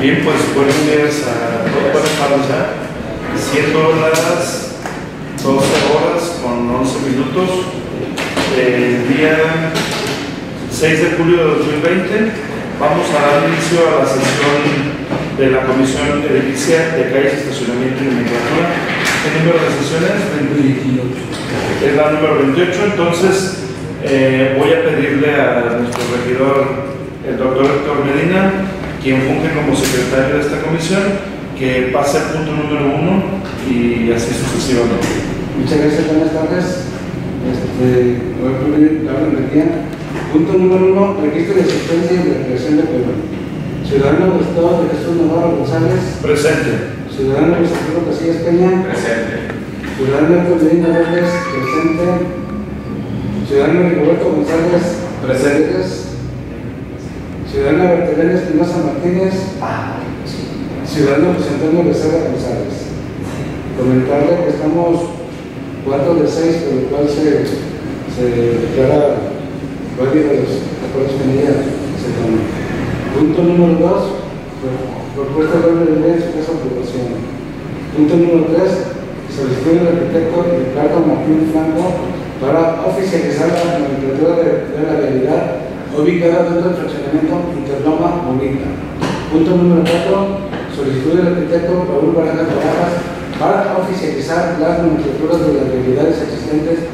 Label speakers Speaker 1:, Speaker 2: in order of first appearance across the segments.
Speaker 1: Bien, pues buenos días a todos. Buenas tardes ya. Siendo las 12 horas con 11 minutos. El día 6 de julio de 2020 vamos a dar inicio a la sesión de la Comisión Edilicia de Calles, Estacionamiento y Nomenclatura. ¿Qué número de sesiones?
Speaker 2: 28.
Speaker 1: Es la número 28, entonces eh, voy a pedirle a nuestro regidor, el doctor Héctor Medina, quien funge como secretario de esta comisión, que pase al punto número uno y así sucesivamente.
Speaker 2: Muchas gracias, buenas tardes. Este, voy a. Punto número uno, registro de asistencia y de creación de pueblo. Ciudadano Estado de Jesús Navarro González,
Speaker 1: Presente.
Speaker 2: Ciudadano Luis Arturo Casillas Peña,
Speaker 3: Presente.
Speaker 2: Ciudadano Medina López, presente. Ciudadano Rigoberto González,
Speaker 3: Presente.
Speaker 2: Ciudadana Bertelena Espinosa Martínez, Ciudadano José Antonio Becerra González. Comentarle que estamos 4 de 6, por lo cual se, se declara válido los acuerdos que ella se toman. Punto número 2, propuesta de orden del día en su caso aprobación. Punto número 3, solicitud del arquitecto Ricardo Martín Franco para oficializar la nomenclatura de, de la realidad ubicada dentro del fraccionamiento Interloma Bonita. Punto número 4, solicitud del arquitecto Raúl Barajas Barajas para oficializar las nomenclaturas de las realidades existentes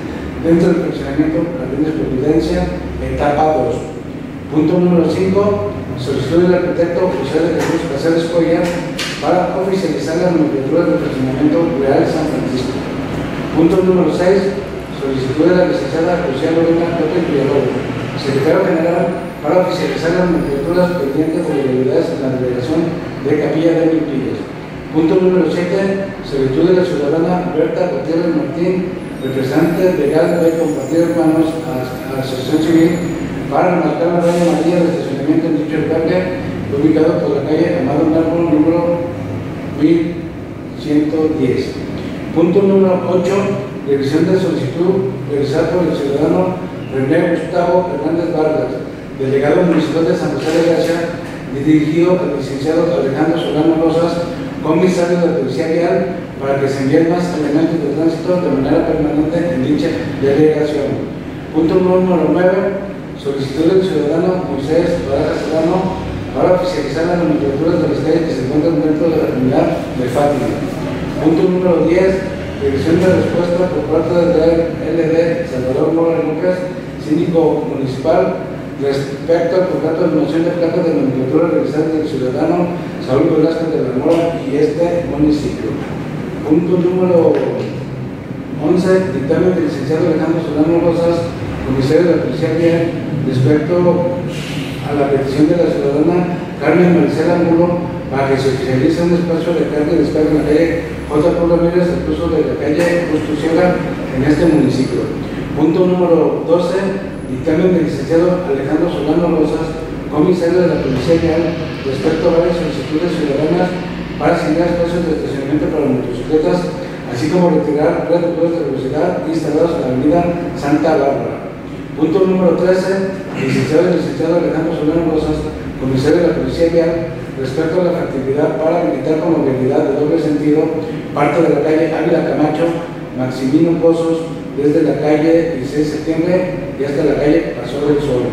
Speaker 2: dentro del fraccionamiento Jardines Providencia, etapa 2. Punto número 5, solicitud del arquitecto José de Jesús Cáceres Coya para oficializar las nomenclaturas del fraccionamiento Real San Francisco. Punto número 6, solicitud de la licenciada Lucía Lorena López Villalobos, secretario general, para oficializar las nomenclaturas pendientes de realidades en la delegación de Capilla de Milpillas. Punto número 7, solicitud de la ciudadana Berta Gutiérrez Martín, representante legal de Compartir Hermanos a, la Asociación Civil, para marcar la raya amarilla de estacionamiento en dicho alcalde, ubicado por la calle Amado Narvo, número 1110. Punto número 8, revisión de solicitud realizada por el ciudadano René Gustavo Hernández Vargas, delegado municipal de San José de Gracia, dirigido al licenciado Alejandro Solano Rosas, comisario de Policía Vial, para que se envíen más elementos de tránsito de manera permanente en dicha delegación. Punto número 9, solicitud del ciudadano Moisés Barajas Serrano para oficializar las nomenclaturas de las calles que se encuentran dentro de la comunidad de Fátima. Punto número 10, revisión de respuesta por parte del LD Salvador Mora Lucas, síndico municipal, respecto al contrato de renovación de placas de nomenclatura realizada del ciudadano Saúl Velázquez de la Mora y este municipio. Punto número 11, dictamen del licenciado Alejandro Solano Rosas, comisario de la Policía respecto a la petición de la ciudadana Carmen Maricela Mulo para que se oficialice un espacio de carga y descarga en la calle J. Paul Ramírez, curso de la calle Justo en este municipio. Punto número 12, dictamen del licenciado Alejandro Solano Rosas, comisario de la Policía Vial, respecto a varias solicitudes ciudadanas para asignar espacios de estacionamiento para motocicletas, así como retirar reductores de velocidad instalados en la avenida Santa Bárbara. Punto número 13, licenciado y licenciado Alejandro Solano Rosas, comisario de la Policía Vial, respecto a la factibilidad para habilitar con movilidad de doble sentido parte de la calle Ávila Camacho, Maximino Pozos, desde la calle 16 de septiembre y hasta la calle Paso del Sol.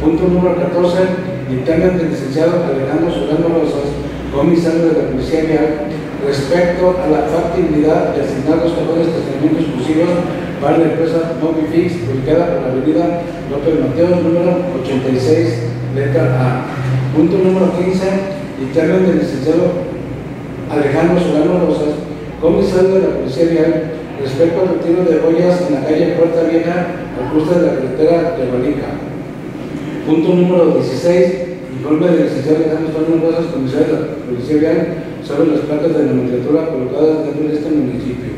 Speaker 2: Punto número 14, dictamen del licenciado Alejandro Solano Rosas, comisario de la Policía Vial, respecto a la factibilidad de asignar los cajones de estacionamiento exclusivos para la empresa Mobifix, ubicada por la avenida López Mateos, número 86, letra A. Punto número 15, dictamen del licenciado Alejandro Solano Rosas, comisario de la Policía Vial, respecto al retiro de ollas en la calle Puerta Vieja, al cruce de la carretera de Balica. Punto número 16, informe del licenciado Alejandro Solano Rosas, comisario de la Policía Vial, sobre las placas de nomenclatura colocadas dentro de este municipio.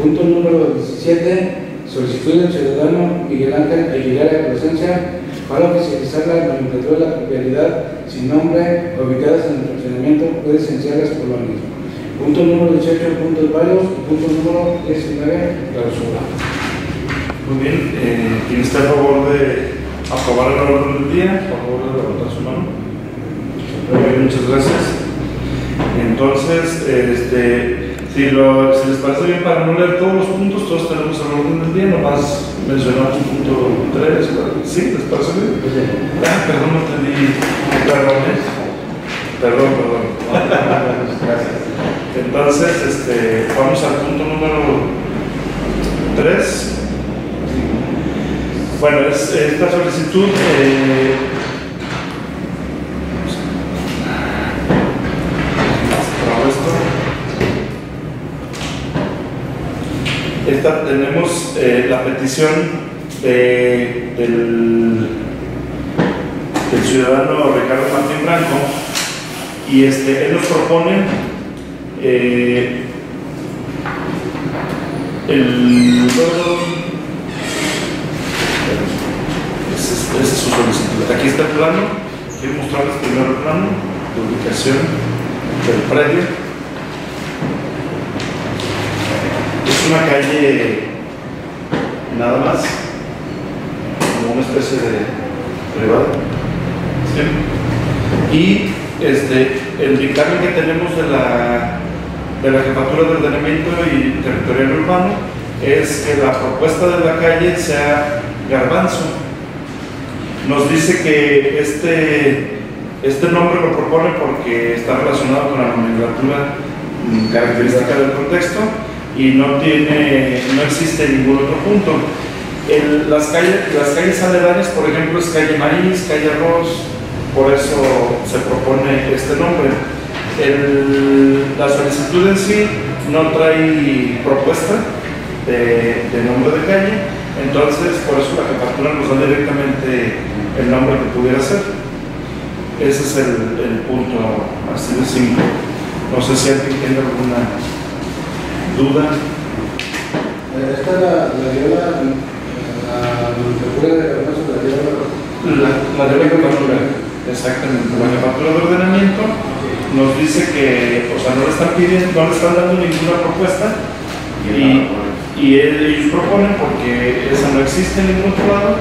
Speaker 2: Punto número 17, solicitud del ciudadano Miguel Ángel Aguilera de Presencia para oficializar la nomenclatura de la propiedad sin nombre ubicadas en el funcionamiento residencial las colonias. Punto número 18, puntos varios. Punto número 19, clausura.
Speaker 1: Muy bien, eh, ¿quién está a favor de aprobar el orden del día? Por favor, de levantar su mano. Muy bien, muchas gracias. Entonces, este, si, lo, si les parece bien para no leer todos los puntos, todos tenemos el orden del día, nomás mencionamos un punto 3, ¿sí? ¿Les parece bien? Ah, perdón, no entendí. Perdón, ¿eh? Perdón, perdón. Gracias. Entonces, este, vamos al punto número 3. Bueno, es, esta solicitud eh, Esta, tenemos eh, la petición de, del, del, ciudadano Ricardo Martín Blanco y este, él nos propone eh, el esa es su solicitud. Aquí está el plano. Quiero mostrarles primero el plano de ubicación del predio. Es una calle nada más, como una especie de privada. ¿Sí? Y este, el dictamen que tenemos de la, de la Jefatura de Ordenamiento y Territorial Urbano es que la propuesta de la calle sea garbanzo nos dice que este, este nombre lo propone porque está relacionado con la nomenclatura mm, característica del contexto y no, tiene, no existe ningún otro punto. las, calles, las calles por ejemplo, es calle Maíz, calle Arroz, por eso se propone este nombre. La solicitud en sí no trae propuesta de, de nombre de calle, entonces por eso la jefatura nos da directamente el nombre que pudiera ser. Ese es el, punto así de simple. No sé si alguien tiene alguna duda.
Speaker 2: Eh, esta la, la dio la, la de
Speaker 1: la la, de la Exactamente. La jefatura de ordenamiento nos dice que, o sea, no le están pidiendo, no le están dando ninguna propuesta y, y ellos proponen porque esa no existe en ningún otro lado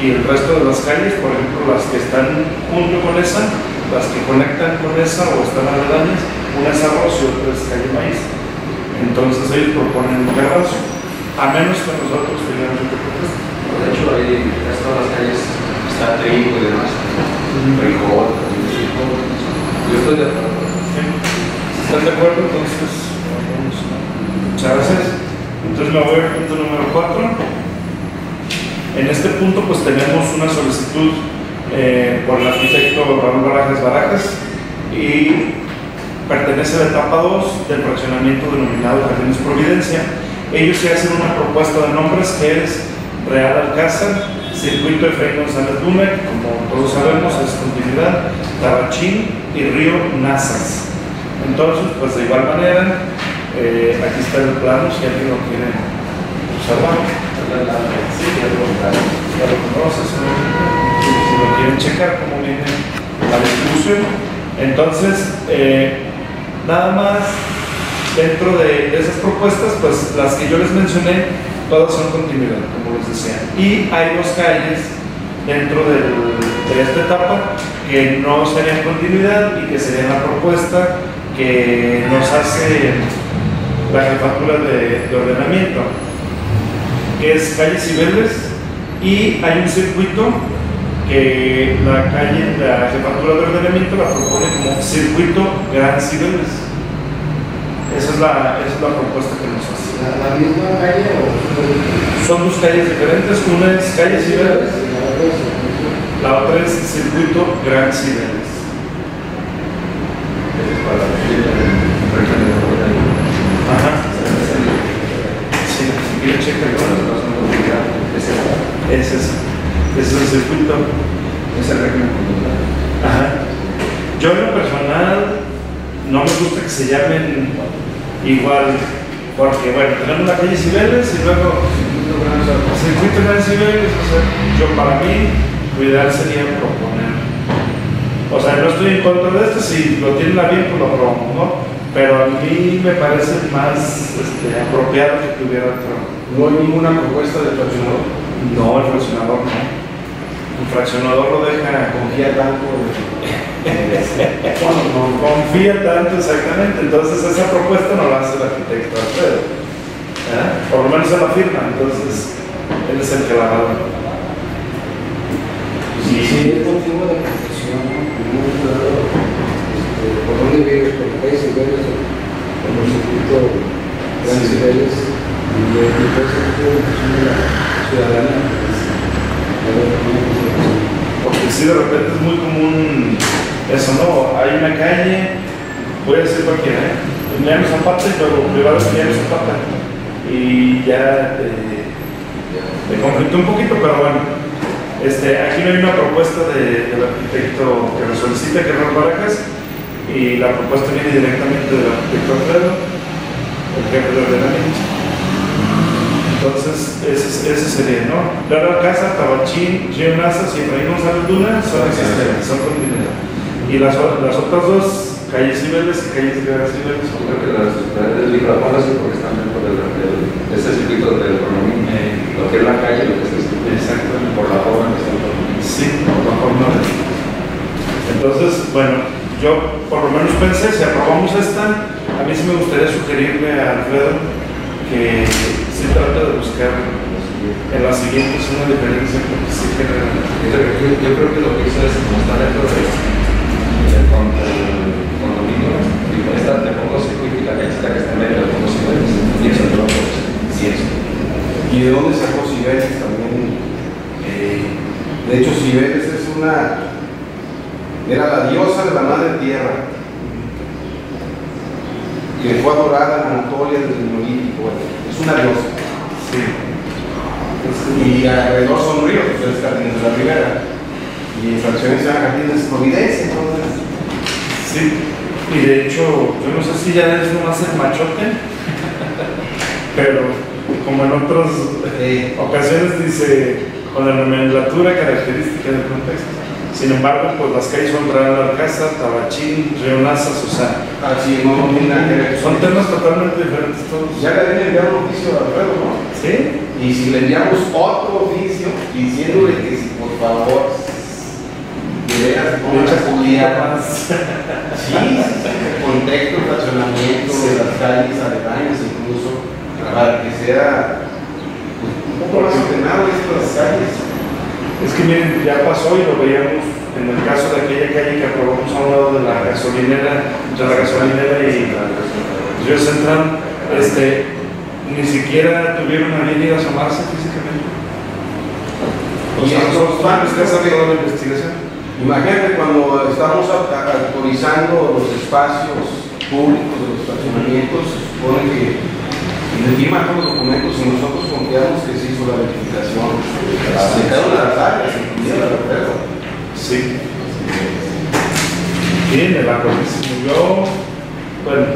Speaker 1: y el resto de las calles, por ejemplo, las que están junto con esa, las que conectan con esa o están aledañas, una es arroz y otra es calle maíz. Entonces ellos proponen un garbanzo, a menos que nosotros tengamos
Speaker 3: otra propuesta. De hecho, ahí todas las calles está trigo y demás, frijol, yo estoy de acuerdo.
Speaker 1: ¿Están de acuerdo? Entonces. Muchas gracias. Entonces me voy al punto número 4. En este punto pues tenemos una solicitud eh, por el arquitecto Raúl Barajas Barajas y pertenece a la etapa 2 del fraccionamiento denominado Jardines Providencia. Ellos se hacen una propuesta de nombres que es Real Alcázar, Circuito Efraín González Dume, como todos sabemos es continuidad, Tabachín y Río Nazas. Entonces, pues de igual manera, eh, aquí está el plano si alguien lo quiere observar sí, ya lo, ya lo conoces, si lo quieren checar cómo viene la distribución. Entonces, eh, nada más dentro de, esas propuestas, pues las que yo les mencioné, todas son continuidad, como les decía. Y hay dos calles dentro de esta etapa que no serían continuidad y que serían la propuesta que nos hace la jefatura de, de ordenamiento que es calle Cibeles, y hay un circuito que la calle, la jefatura de ordenamiento la propone como circuito Gran Cibeles. Esa es la, esa es la propuesta que nos hace.
Speaker 2: ¿La, misma calle o
Speaker 1: son dos calles diferentes? Una es calle Cibeles, la otra es circuito Gran Cibeles. Ajá. Sí, checa ese es, ese es el circuito.
Speaker 3: Ese régimen
Speaker 1: Ajá. Yo en lo personal no me gusta que se llamen igual, porque bueno, tenemos la calle Cibeles y luego circuito Gran Cibeles, o sea, yo para mí lo ideal sería proponer. O sea, no estoy en contra de esto, si lo tienen a bien, pues lo probamos, ¿no? Pero a mí me parece más este, apropiado que tuviera otro.
Speaker 2: No hay ninguna propuesta de fraccionador.
Speaker 1: No, el fraccionador no. El fraccionador lo deja
Speaker 2: Confía tanto
Speaker 1: no confía tanto exactamente, entonces esa propuesta no la hace el arquitecto Alfredo, ¿eh? por lo menos se la firma, entonces él es el que la va
Speaker 2: Sí, sí, es motivo de un jugador, este, ¿por dónde vives? Por la calle Cibeles, por el circuito Gran. Cibeles, y ese tipo de la ciudadanía, pues, a ver, ¿cómo es la?
Speaker 1: Porque sí, de repente es muy común eso, ¿no? Hay una calle, voy a decir cualquiera, ¿eh? Emiliano Zapata y luego privado Emiliano Zapata. Y ya eh, me conflictó un poquito, pero bueno. Este, aquí no hay una propuesta de- del arquitecto que lo solicita, que Raúl Barajas, y la propuesta viene directamente del arquitecto Alfredo, el jefe de ordenamiento. Entonces, ese, ese sería, ¿no? Lara Casa, Tabachín, Río Nazas y Efraín González Luna son existentes, son con dinero. Y las, las otras dos, calles Cibeles y calles Guerra Cibeles,
Speaker 3: Creo que las libradoras sí, porque están dentro del, del, de ese circuito del economía, lo que es la calle, lo que es el circuito,
Speaker 1: Exactamente.
Speaker 3: por la forma que está el economía.
Speaker 1: Sí, por la forma. Entonces, bueno, yo por lo menos pensé, si aprobamos esta, a mí sí me gustaría sugerirle a Alfredo que sí trate de buscar en las siguientes una diferencia porque sí genera.
Speaker 3: Yo, yo- creo que lo que hizo es, del, del con- del condominio, dijo, esta te pongo circuito y la está que está en medio, le pongo cibeles, y eso no lo pongo, sí, eso.
Speaker 4: ¿Y de dónde sacó Cibeles también?
Speaker 1: Eh,
Speaker 4: De hecho, Cibeles es una. Era la diosa de la madre tierra, que fue adorada en Anatolia desde el Neolítico. Una diosa.
Speaker 1: sí.
Speaker 4: Y alrededor son ríos, pues es Jardines de la Ribera. Y en fracciones llama Jardines de Providencia, entonces.
Speaker 1: Sí, y de hecho, yo no sé si ya es nomás el machote, pero como en otras
Speaker 4: eh,
Speaker 1: ocasiones dice con la nomenclatura característica del contexto. Sin embargo, pues las calles son Real Alcázar, Tabachín, Río Nazas, o sea,
Speaker 4: así no, no tiene nada que ver.
Speaker 1: son temas totalmente diferentes todos.
Speaker 4: Ya le habían enviado un oficio a Alfredo, ¿no?
Speaker 1: ¿Sí?
Speaker 4: Y si le enviamos otro oficio diciéndole que si por favor de veras ponga
Speaker 1: Mucha
Speaker 4: la seguridad,
Speaker 1: más.
Speaker 4: sí, contexto, el fraccionamiento de las calles aledañas incluso, para que sea pues, un poco más ordenado esto de las calles.
Speaker 1: Es que miren, ya pasó y lo veíamos en el caso de aquella calle que aprobamos a un lado de la gasolinera, entre la gasolinera y Río Central, este, ni siquiera tuvieron a bien ir a asomarse físicamente. O
Speaker 4: Y
Speaker 1: sea, nosotros la investigación.
Speaker 4: Imagínate cuando estamos autorizando los espacios públicos los estacionamientos, se supone que y todos los documentos y nosotros confiamos que se hizo la verificación de cada una de las áreas, incluida la Alfredo.
Speaker 1: Sí. Bien, el acuerdo movió. Bueno,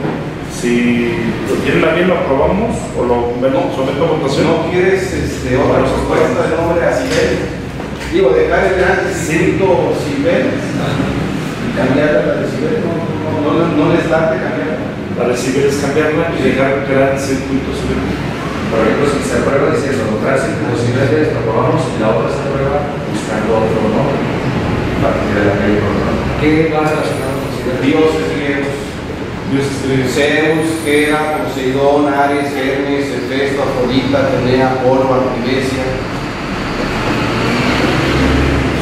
Speaker 1: si lo tienen a bien, lo aprobamos o lo vemos, someto a votación.
Speaker 4: no quieres este, otra respuesta de nombre a Cibeles, digo, dejar el gran circuito Cibeles y cambiarla a la de Cibeles, no, no, no, no les da de cambiarla.
Speaker 1: La recibir es cambiarla y dejar gran circuito.
Speaker 3: Por ejemplo, si se aprueba diciendo contraer circuitos cibeles, lo aprobamos y la otra se aprueba buscando otro nombre a partir de la calle.
Speaker 2: ¿Qué va relacionado con?
Speaker 4: Dioses griegos.
Speaker 1: Dios escribe.
Speaker 4: Zeus, Hera, Poseidón, Ares, Hermes, Hefesto, Afrodita, Atenea, Apolo, Arquimesia.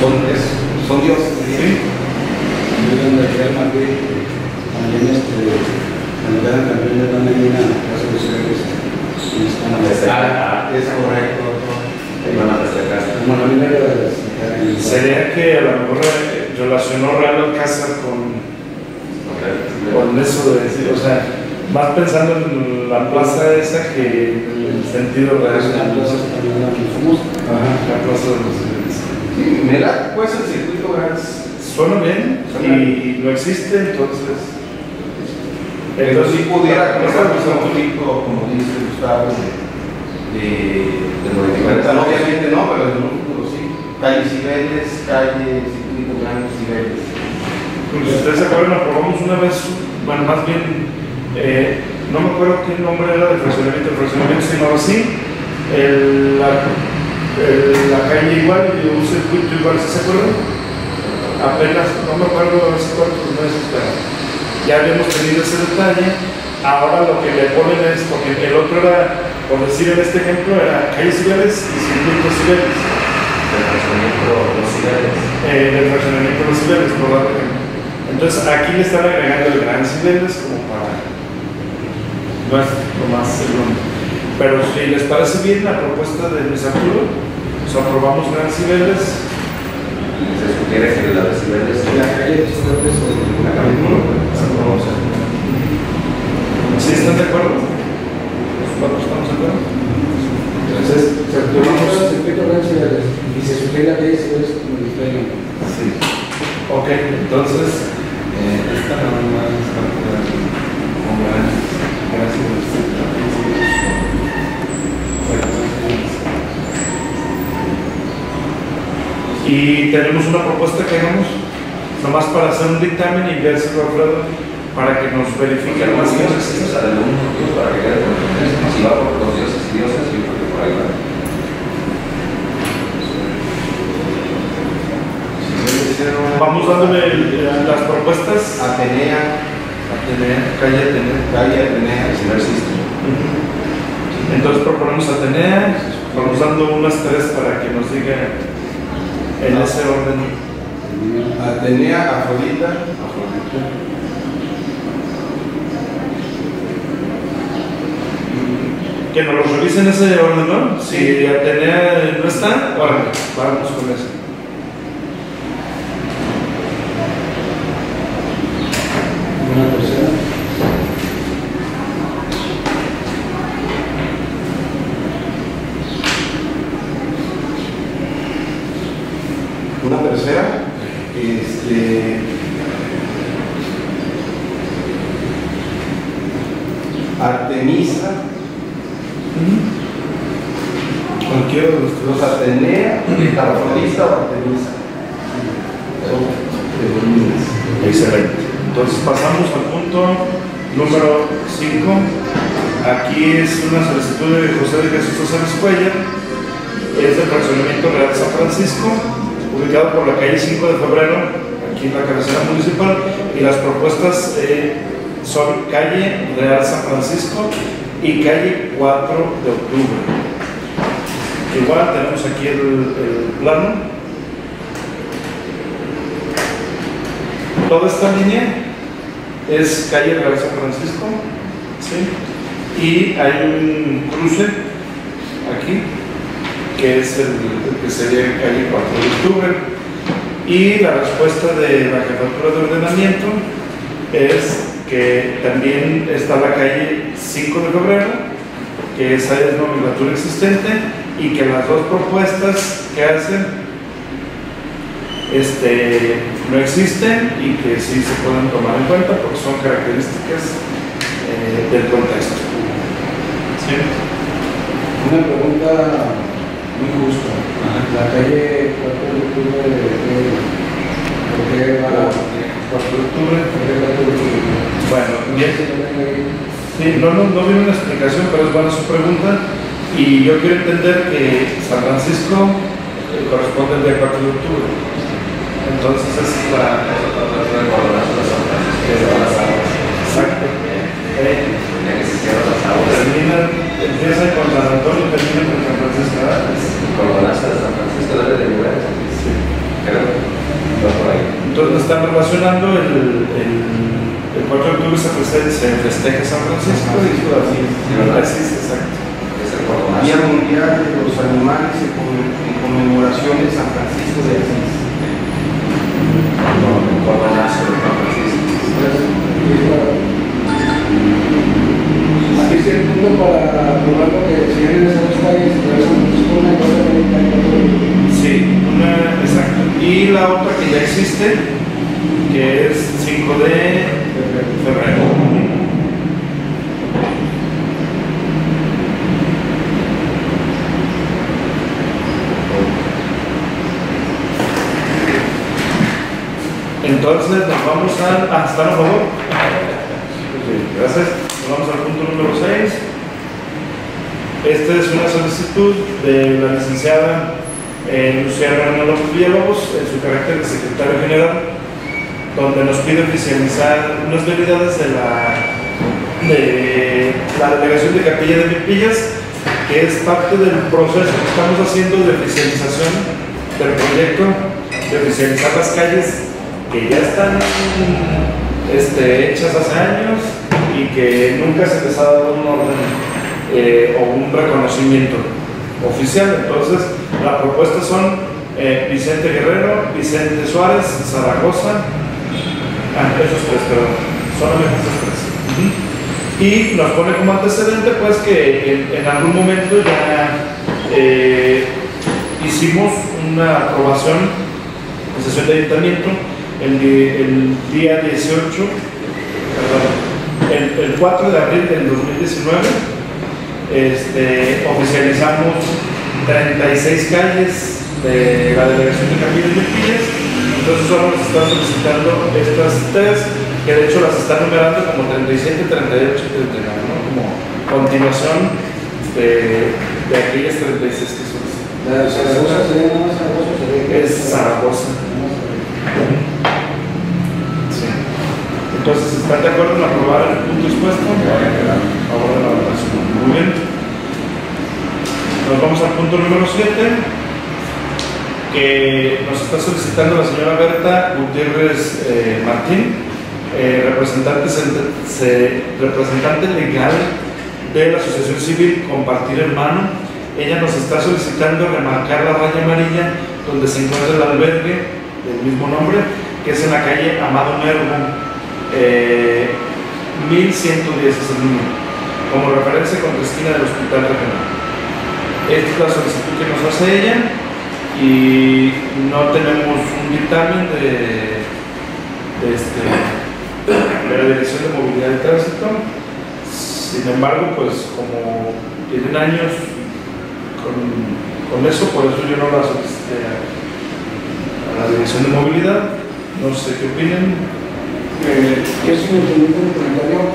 Speaker 4: Son, son dioses griegos.
Speaker 2: Yo en el Real Madrid, también este, cuando quedan campeones van a ir a la casa de Cibeles y están a
Speaker 4: Ah, es correcto.
Speaker 3: Ahí van a destacar.
Speaker 2: Como la primera de las
Speaker 1: Sería que a lo mejor eh, relacionó Real Alcázar con, con eso de decir, o sea, más pensando en la plaza esa que sentido real.
Speaker 2: la plaza también la que fuimos.
Speaker 1: Ajá, la plaza de los civiles.
Speaker 4: Sí, me da pues el circuito Gans.
Speaker 1: Suena bien y, y no existe, entonces.
Speaker 4: Pero sí pudiera comenzar un poquito, como dice Gustavo, de, de,
Speaker 3: De modificar.
Speaker 4: Bueno, obviamente no, pero en un futuro sí. Calle Cibeles, calle Circuito Gran Cibeles.
Speaker 1: Pues, si ustedes se acuerdan, aprobamos una vez, bueno, más bien, eh, no me acuerdo qué nombre era del fraccionamiento, el fraccionamiento se llamaba así, el, la- el- la calle igual y un circuito igual, ¿sí se acuerdan? Apenas, no me acuerdo hace cuántos meses, pero ya habíamos tenido ese detalle. Ahora lo que le ponen es, porque el otro era, por decir en este ejemplo, era calles Cibeles y circuitos Cibeles.
Speaker 3: El fraccionamiento, los niveles.
Speaker 1: eh, del fraccionamiento de los un ejemplo. Entonces aquí le están agregando el gran Cibeles como para no es lo más segundo. Pero si les parece bien la propuesta de Luis Arturo, pues aprobamos gran Cibeles.
Speaker 3: Se sugiere que la decibeles
Speaker 2: En la calle 19 pesos.
Speaker 3: la calle
Speaker 1: ¿Sí están de acuerdo? ¿Los cuatro estamos de acuerdo?
Speaker 2: Entonces, se tomamos el circuito Gran Ciudades y se sugiere la calle Ciudades como el display.
Speaker 1: Sí. Ok, entonces,
Speaker 3: Esta nada más como gran,
Speaker 1: y tenemos una propuesta que hagamos, nomás para hacer un dictamen y enviárselo a Alfredo para que nos verifiquen más cosas.
Speaker 3: para que Si va por los dioses y diosas, yo creo que por ahí va.
Speaker 1: Vamos dándole eh, las propuestas.
Speaker 4: Atenea,
Speaker 1: Atenea, calle Atenea.
Speaker 4: calle Atenea,
Speaker 3: existe.
Speaker 1: Entonces proponemos Atenea, vamos dando unas tres para que nos diga en ese orden.
Speaker 4: Atenea, Afrodita,
Speaker 1: Que nos lo revisen ese orden, ¿no? Si Atenea no está, órale, vamos con eso. Calle 4 de octubre. Igual tenemos aquí el, plano. Toda esta línea es calle Real San Francisco, ¿sí? y hay un cruce aquí, que es el que sería calle 4 de octubre, y la respuesta de la jefatura de ordenamiento es que también está la calle 5 de febrero, que esa es nomenclatura existente, y que las dos propuestas que hacen este, no existen y que sí se pueden tomar en cuenta porque son características eh, del contexto. ¿Sí?
Speaker 2: Una pregunta muy justa. La calle 4 de octubre, ¿de- ¿por qué va a
Speaker 1: 4 de octubre.
Speaker 2: ¿por qué 4 de octubre?
Speaker 1: Bueno. Sí, no, no, no viene una explicación, pero es buena su pregunta. Y yo quiero entender que San Francisco eh, corresponde al día 4 de octubre. Entonces esa es la... Exacto. Termina, empieza con San Antonio y termina con San Francisco.
Speaker 3: ordenanza de San Francisco debe de lugar.
Speaker 1: sí.
Speaker 3: Creo.
Speaker 1: Entonces están relacionando el, el, el 4 de octubre se, feste- se festeja San Francisco y así, así es, exacto.
Speaker 3: Es el cordonazo.
Speaker 4: Día Mundial de los Animales en conme- en conmemoración de San Francisco de Asís.
Speaker 3: No, el cordonazo de San Francisco.
Speaker 2: Aquí está el punto para probar lo que decían en esas calles, una cosa que
Speaker 1: Sí, una, exacto. Y la otra que ya existe, que es 5 Entonces nos vamos a... Ah, ¿están favor? Gracias. Nos vamos al punto número 6. Esta es una solicitud de la licenciada eh, Luciana Hernández Villalobos en su carácter de secretario general, donde nos pide oficializar unas veredades de la, de la delegación de Capilla de Milpillas, que es parte del proceso que estamos haciendo de oficialización del proyecto, de oficializar las calles que ya están este, hechas hace años y que nunca se les ha dado un orden eh, o un reconocimiento oficial. Entonces, las propuestas son eh, Vicente Guerrero, Vicente Suárez, Zaragoza, ah, esos tres, perdón, solamente esos tres. Y nos pone como antecedente, pues, que en, algún momento ya eh, hicimos una aprobación en sesión de ayuntamiento el, día 18, perdón, el, el 4 de abril del 2019, este, oficializamos 36 calles de la delegación de Camilo y Milpillas. Entonces solo nos están solicitando estas tres, que de hecho las están numerando como 37, 38 y 39, ¿no? Como continuación de, de aquellas 36 que solicitan.
Speaker 2: La de Zaragoza sería nada Zaragoza, sería
Speaker 1: Es Zaragoza. Sí. Entonces, ¿están de acuerdo en aprobar el punto expuesto? Ahora la votación. Muy bien. Nos vamos al punto número 7, que nos está solicitando la señora Berta Gutiérrez eh, Martín, eh, representante, legal de la Asociación Civil Compartir Hermano. Ella nos está solicitando remarcar la raya amarilla donde se encuentra el albergue del mismo nombre, que es en la calle Amado Nervo, eh, 1110 es el número, como referencia contra esquina del Hospital Regional. Esta es la solicitud que nos hace ella y no tenemos un dictamen de, de, este, de la Dirección de Movilidad y Tránsito. Sin embargo, pues como tienen años con, con eso, por eso yo no la solicité a, a la Dirección de Movilidad. No sé qué opinen.
Speaker 2: Eh, yo sí me permito un comentario.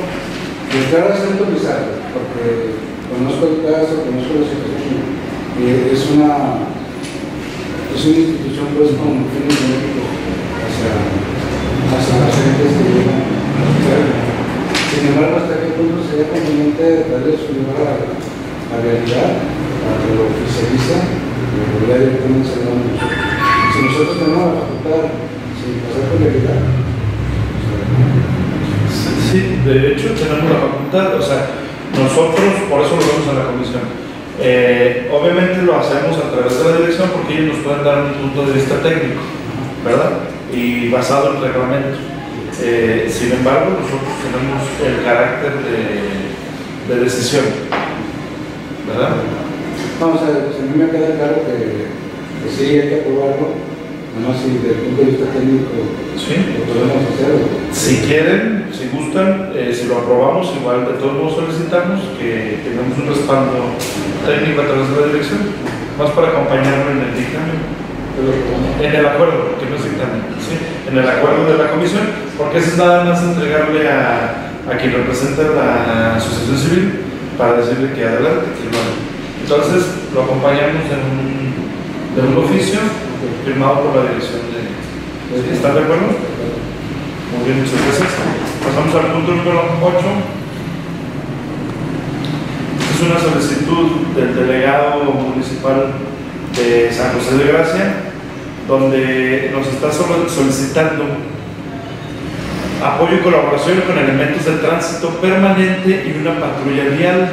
Speaker 2: De entrada es autorizado, porque conozco el caso, conozco la situación. Es una, es una institución pues con fines benéficos hacia, hacia las gentes que llegan a. Sin embargo, hasta qué punto sería conveniente darle su lugar a la realidad, a lo oficialice, y lo podría directamente nosotros. Si nosotros tenemos la facultad, sin pasar por la realidad,
Speaker 1: Sí, de hecho tenemos la facultad, o sea, nosotros por eso lo vemos en la comisión. Eh, obviamente lo hacemos a través de la dirección porque ellos nos pueden dar un punto de vista técnico, ¿verdad? Y basado en reglamento. Eh, sin embargo, nosotros tenemos el carácter de, de decisión, ¿verdad?
Speaker 2: Vamos a ver, pues a mí me queda claro que, que sí hay que aprobarlo, además si desde el punto de vista técnico
Speaker 1: Sí.
Speaker 2: lo podemos hacer.
Speaker 1: Si quieren, si gustan, eh, si lo aprobamos, igual de todos modos solicitamos que tengamos un respaldo técnico a través de la dirección, más para acompañarlo en el dictamen. En el acuerdo, que no es dictamen, ¿sí? en el acuerdo de la comisión, porque eso es nada más entregarle a, a quien representa la asociación civil para decirle que adelante, que haga. Entonces, lo acompañamos en un, de un oficio firmado por la dirección de... ¿Están de acuerdo? Muy bien, muchas gracias. Pasamos al punto número 8. Es una solicitud del delegado municipal de San José de Gracia, donde nos está solicitando apoyo y colaboración con elementos de tránsito permanente y una patrulla vial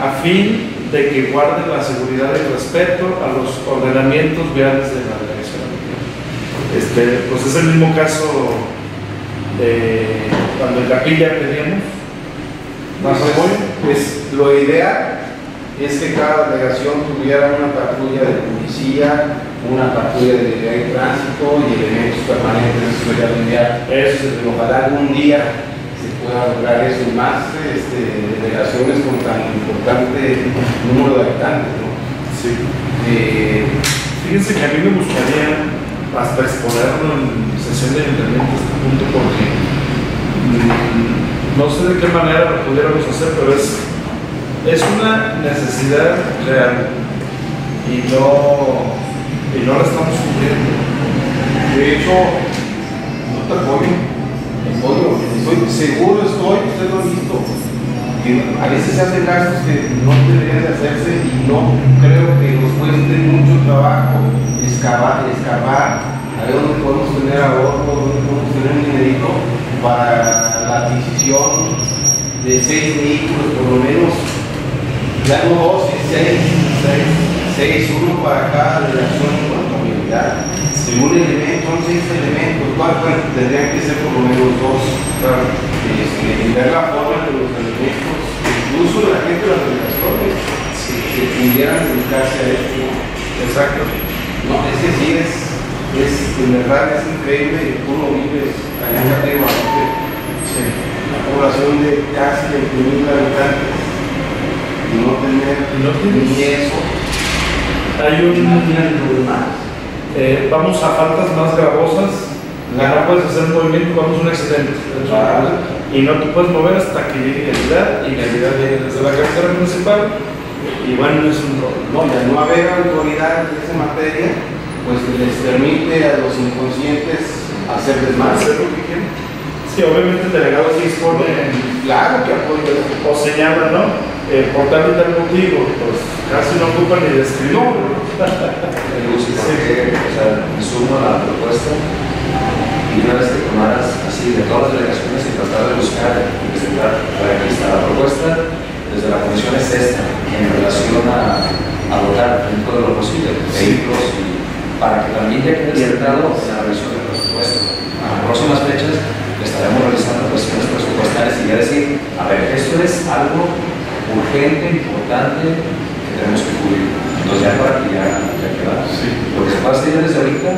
Speaker 1: a fin de que guarden la seguridad y el respeto a los ordenamientos viales de la delegación. Este, pues es el mismo caso de cuando en Capilla pedíamos más apoyo.
Speaker 4: Pues lo ideal es que cada delegación tuviera una patrulla de policía, una patrulla de tránsito y elementos permanentes de seguridad vial.
Speaker 1: Eso es
Speaker 4: Ojalá algún día se pueda lograr eso y más este, delegaciones con tan importante número de habitantes. ¿no?
Speaker 1: Sí.
Speaker 4: Eh,
Speaker 1: Fíjense que a mí me gustaría hasta exponerlo en sesión de ayuntamiento a este punto porque mm, no sé de qué manera lo pudiéramos hacer, pero es es una necesidad real y no, y no la estamos cumpliendo.
Speaker 4: De hecho, no te apoyo. Apoyo. Estoy seguro, estoy, usted lo ha visto. Que a veces se hacen gastos que no deberían de hacerse y no creo que nos cueste mucho trabajo excavar, excavar ahí donde podemos tener ahorro, donde podemos tener un dinerito para la adquisición de seis vehículos, por lo menos, ya no dos, seis, seis, seis, uno para cada delegación movilidad. Si un elemento, son seis elementos, ¿cuál tendrían que ser por lo menos dos. Este, y ver la forma de los elementos, incluso la gente de las delegaciones, si, si pudieran dedicarse a esto.
Speaker 1: Exacto.
Speaker 4: No, es que sí, es, es, en verdad es increíble, tú lo vives allá en Catego,
Speaker 1: Sí.
Speaker 4: una población de casi 20.000 habitantes, y no tener
Speaker 1: No
Speaker 4: ni eso,
Speaker 1: Hay un,
Speaker 4: demás.
Speaker 1: Eh, vamos a faltas más gravosas, ya no puedes hacer un movimiento, vamos a un accidente. Y no te puedes mover hasta que llegue Calidad y Calidad viene desde la carretera municipal y bueno, es un rollo.
Speaker 4: No, y al no haber autoridad en esa materia, pues les permite a los inconscientes hacer desmadre.
Speaker 1: hacer lo que quieren. Sí, obviamente el delegado sí expone
Speaker 4: Claro que apoyo eso.
Speaker 1: o señala, ¿no? Eh, por tal y tal motivo, pues casi no ocupan ni describir.
Speaker 3: Y o sea, sumo la propuesta y una vez que tomaras así de todas las delegaciones y tratar de buscar y presentar para que está la propuesta desde la comisión es esta, en relación a, a votar dentro de lo posible, vehículos y para que también ya quede sentado en la revisión del presupuesto. A las próximas fechas estaremos realizando cuestiones presupuestarias y ya decir, a ver, esto es algo urgente, importante, que tenemos que cubrir. Entonces ya para que ya, ya queda. Lo que se puede hacer desde ahorita,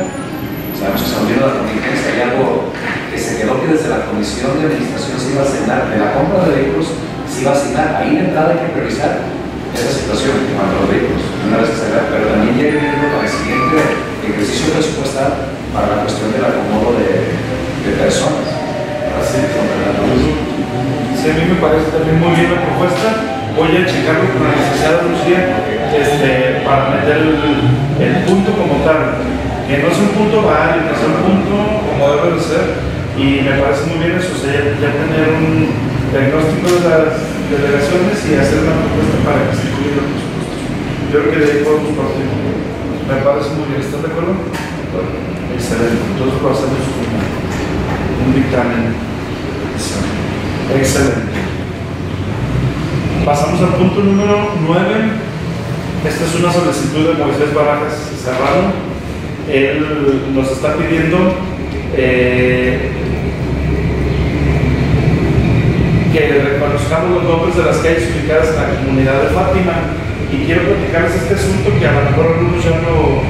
Speaker 3: sabemos que se vino la contingencia, hay algo que se quedó que desde la comisión de administración se iba a asignar, de la compra de vehículos se iba a asignar. Ahí de entrada hay que priorizar esa situación en cuanto a los vehículos, una vez que se vea, pero también ya ir viendo para el siguiente ejercicio presupuestal para la cuestión del acomodo de, de personas.
Speaker 1: Así es. Sí, a mí me parece también muy bien la propuesta. Voy a checarlo con la licenciada Lucía este, para meter el, punto como tal. Que no es un punto válido, que es un punto como debe de ser. Y me parece muy bien eso, ya, tener un diagnóstico de las delegaciones y hacer una propuesta para incluya los presupuestos. Yo creo que de ahí podemos partir. Me parece muy bien, ¿estás de acuerdo? Excelente. Entonces lo hacemos como un dictamen. Excelente. Pasamos al punto número 9. Esta es una solicitud de Moisés Barajas Serrano. Él nos está pidiendo eh, que reconozcamos los nombres de las calles ubicadas en la comunidad de Fátima. Y quiero platicarles este asunto que a lo mejor algunos ya lo,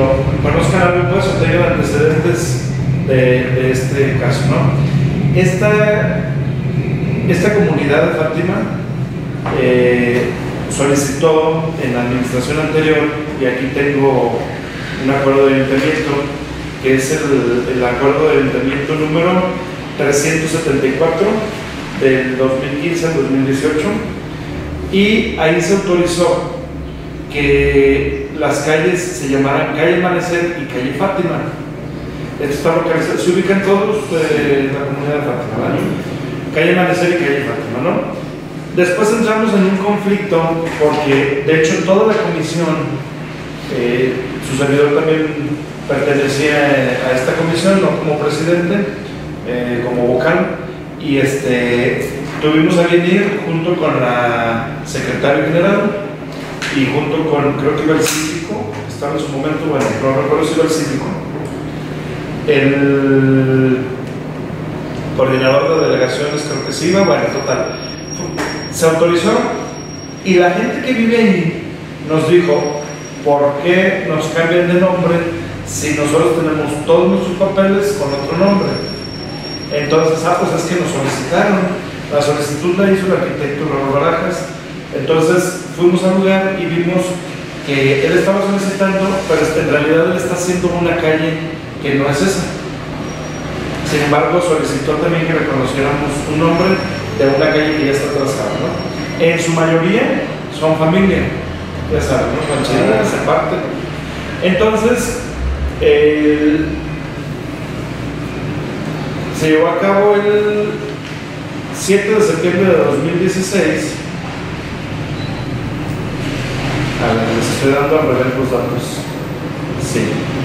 Speaker 1: lo conozcan algo, pues, o tengan antecedentes de, de este caso, ¿no? Esta, esta comunidad de Fátima eh, solicitó en la administración anterior, y aquí tengo un acuerdo de ayuntamiento, que es el, el acuerdo de ayuntamiento número 374 del 2015 al 2018, y ahí se autorizó que las calles se llamaran Calle Amanecer y Calle Fátima. Esto está localizado, se ubican todos eh, en la comunidad de Fátima. Calle Amanecer y Calle Fátima, ¿no? Después entramos en un conflicto porque, de hecho, toda la comisión, eh, su servidor también pertenecía a esta comisión, no como presidente, eh, como vocal, y este, tuvimos a bien ir junto con la secretaria general y junto con, creo que iba el síndico, estaba en su momento, bueno, no recuerdo si iba el síndico, el coordinador de delegaciones, creo que sí iba, bueno, total. Se autorizó y la gente que vive ahí nos dijo, ¿por qué nos cambian de nombre si nosotros tenemos todos nuestros papeles con otro nombre? Entonces, ah, pues es que nos solicitaron. La solicitud la hizo el arquitecto Raúl Barajas. Entonces, fuimos al lugar y vimos que él estaba solicitando, pero en realidad él está haciendo una calle que no es esa. Sin embargo, solicitó también que reconociéramos un nombre de una calle que ya está trazada, ¿no? En su mayoría son familia, ya saben, ¿no? Rancherías, se parten. Entonces, el- se llevó a cabo el 7 de septiembre de 2016. A ver, les estoy dando al revés los datos. Sí,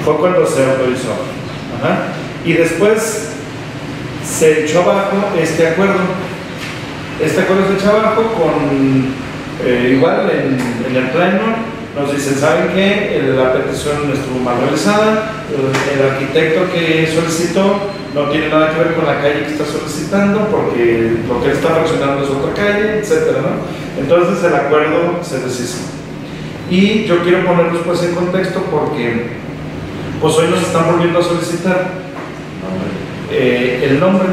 Speaker 1: fue cuando se autorizó. Ajá. Y después se echó abajo este acuerdo. Acuerdo se echó abajo con, eh, igual en, el pleno, nos dicen, ¿saben qué? La petición estuvo mal realizada, el, arquitecto que solicitó no tiene nada que ver con la calle que está solicitando, porque lo que está mencionando es otra calle, ¿no? Entonces el acuerdo se deshizo. Y yo quiero ponerlos pues en contexto porque pues hoy nos están volviendo a solicitar eh, el nombre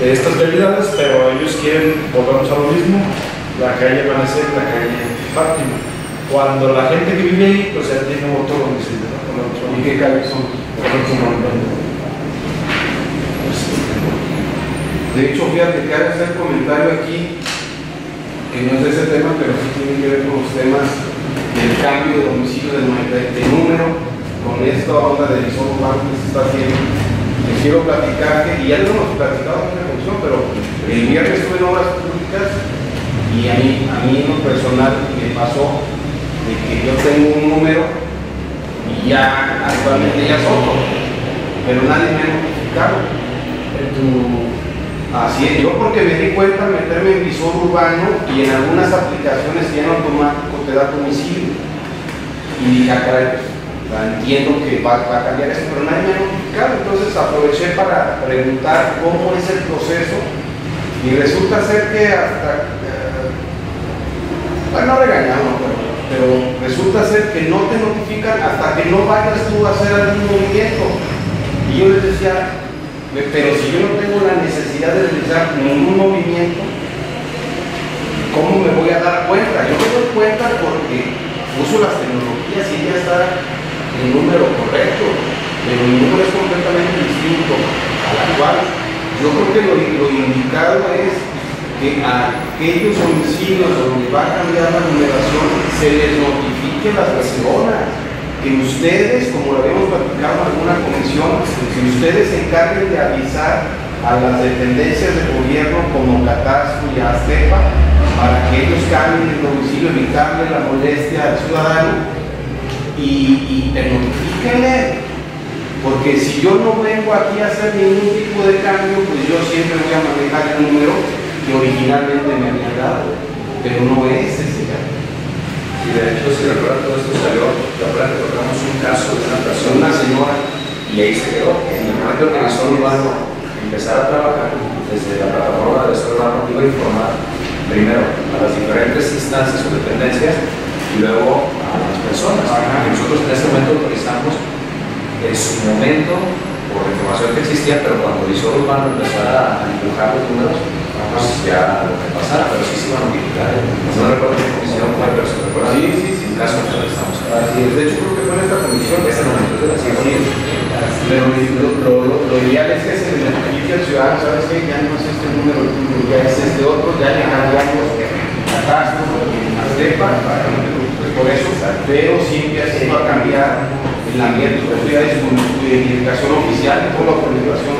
Speaker 1: de estas realidades, pero ellos quieren, volvamos a lo mismo, la calle van a ser la calle Fátima. Cuando la gente que vive ahí, pues ya tiene otro domicilio, ¿no? Con otro-
Speaker 4: ¿Y qué calles son? De hecho, fíjate que hacer comentario aquí, que no es de ese tema, pero sí tiene que ver con los temas del cambio de domicilio de, de número, con esta onda del solo que se está haciendo. Quiero platicar que, y ya lo hemos platicado en la comisión, pero el viernes estuve en obras públicas y a mí, a mí en lo personal me pasó de que yo tengo un número y ya actualmente ya es otro, pero nadie me ha notificado. Así es, yo porque me di cuenta meterme en visor urbano y en algunas aplicaciones ya en automático te da domicilio. Y dije, ah, caray, pues, entiendo que va, a cambiar esto, pero nadie me ha notificado. Entonces aproveché para preguntar cómo es el proceso y resulta ser que hasta, eh, bueno, no regañamos, pero, pero resulta ser que no te notifican hasta que no vayas tú a hacer algún movimiento. Y yo les decía, pero si yo no tengo la necesidad de realizar ningún movimiento, ¿cómo me voy a dar cuenta? Yo me doy cuenta porque uso las tecnologías y ya está el número correcto, pero mi número es completamente distinto al actual. Yo creo que lo, lo indicado es que a aquellos domicilios donde va a cambiar la numeración se les notifique las personas que ustedes, como lo habíamos platicado en alguna comisión, que ustedes se encarguen de avisar a las dependencias de gobierno como Catastro y Aztepa para que ellos cambien el domicilio, evitarle la molestia al ciudadano y, y te. Porque si yo no vengo aquí a hacer ningún tipo de cambio, pues yo siempre voy a manejar el número que originalmente me habían dado, pero no es ese caso.
Speaker 3: Y de hecho, si recuerdan, todo esto salió, la verdad que tocamos un caso de una
Speaker 4: Son
Speaker 3: persona
Speaker 4: una señora
Speaker 3: y ahí se quedó. En el momento que Visor Urbano empezara a trabajar desde la plataforma de Visor Urbano, iba a informar primero a las diferentes instancias o dependencias y luego a las personas. Nosotros en ese momento autorizamos en su momento, por la información que existía, pero cuando Visor Urbano empezara a empujar los números, pues ya lo que pasara, pero sí se iba a notificar. No recuerdo qué comisión fue, pero se recuerda.
Speaker 4: Sí, sí, sí.
Speaker 3: Caso que estamos
Speaker 4: Así es, de hecho creo que fue en esta comisión.
Speaker 3: Ese momento de la.
Speaker 4: Pero lo, lo, lo, lo ideal es que se le notifique al ciudadano, ¿sabes qué? Ya no es este número ya es este otro, ya le cambiamos a Castro, a Cepa, por eso, pero sí empieza esto a cambiar el ambiente, las autoridades con identificación oficial con la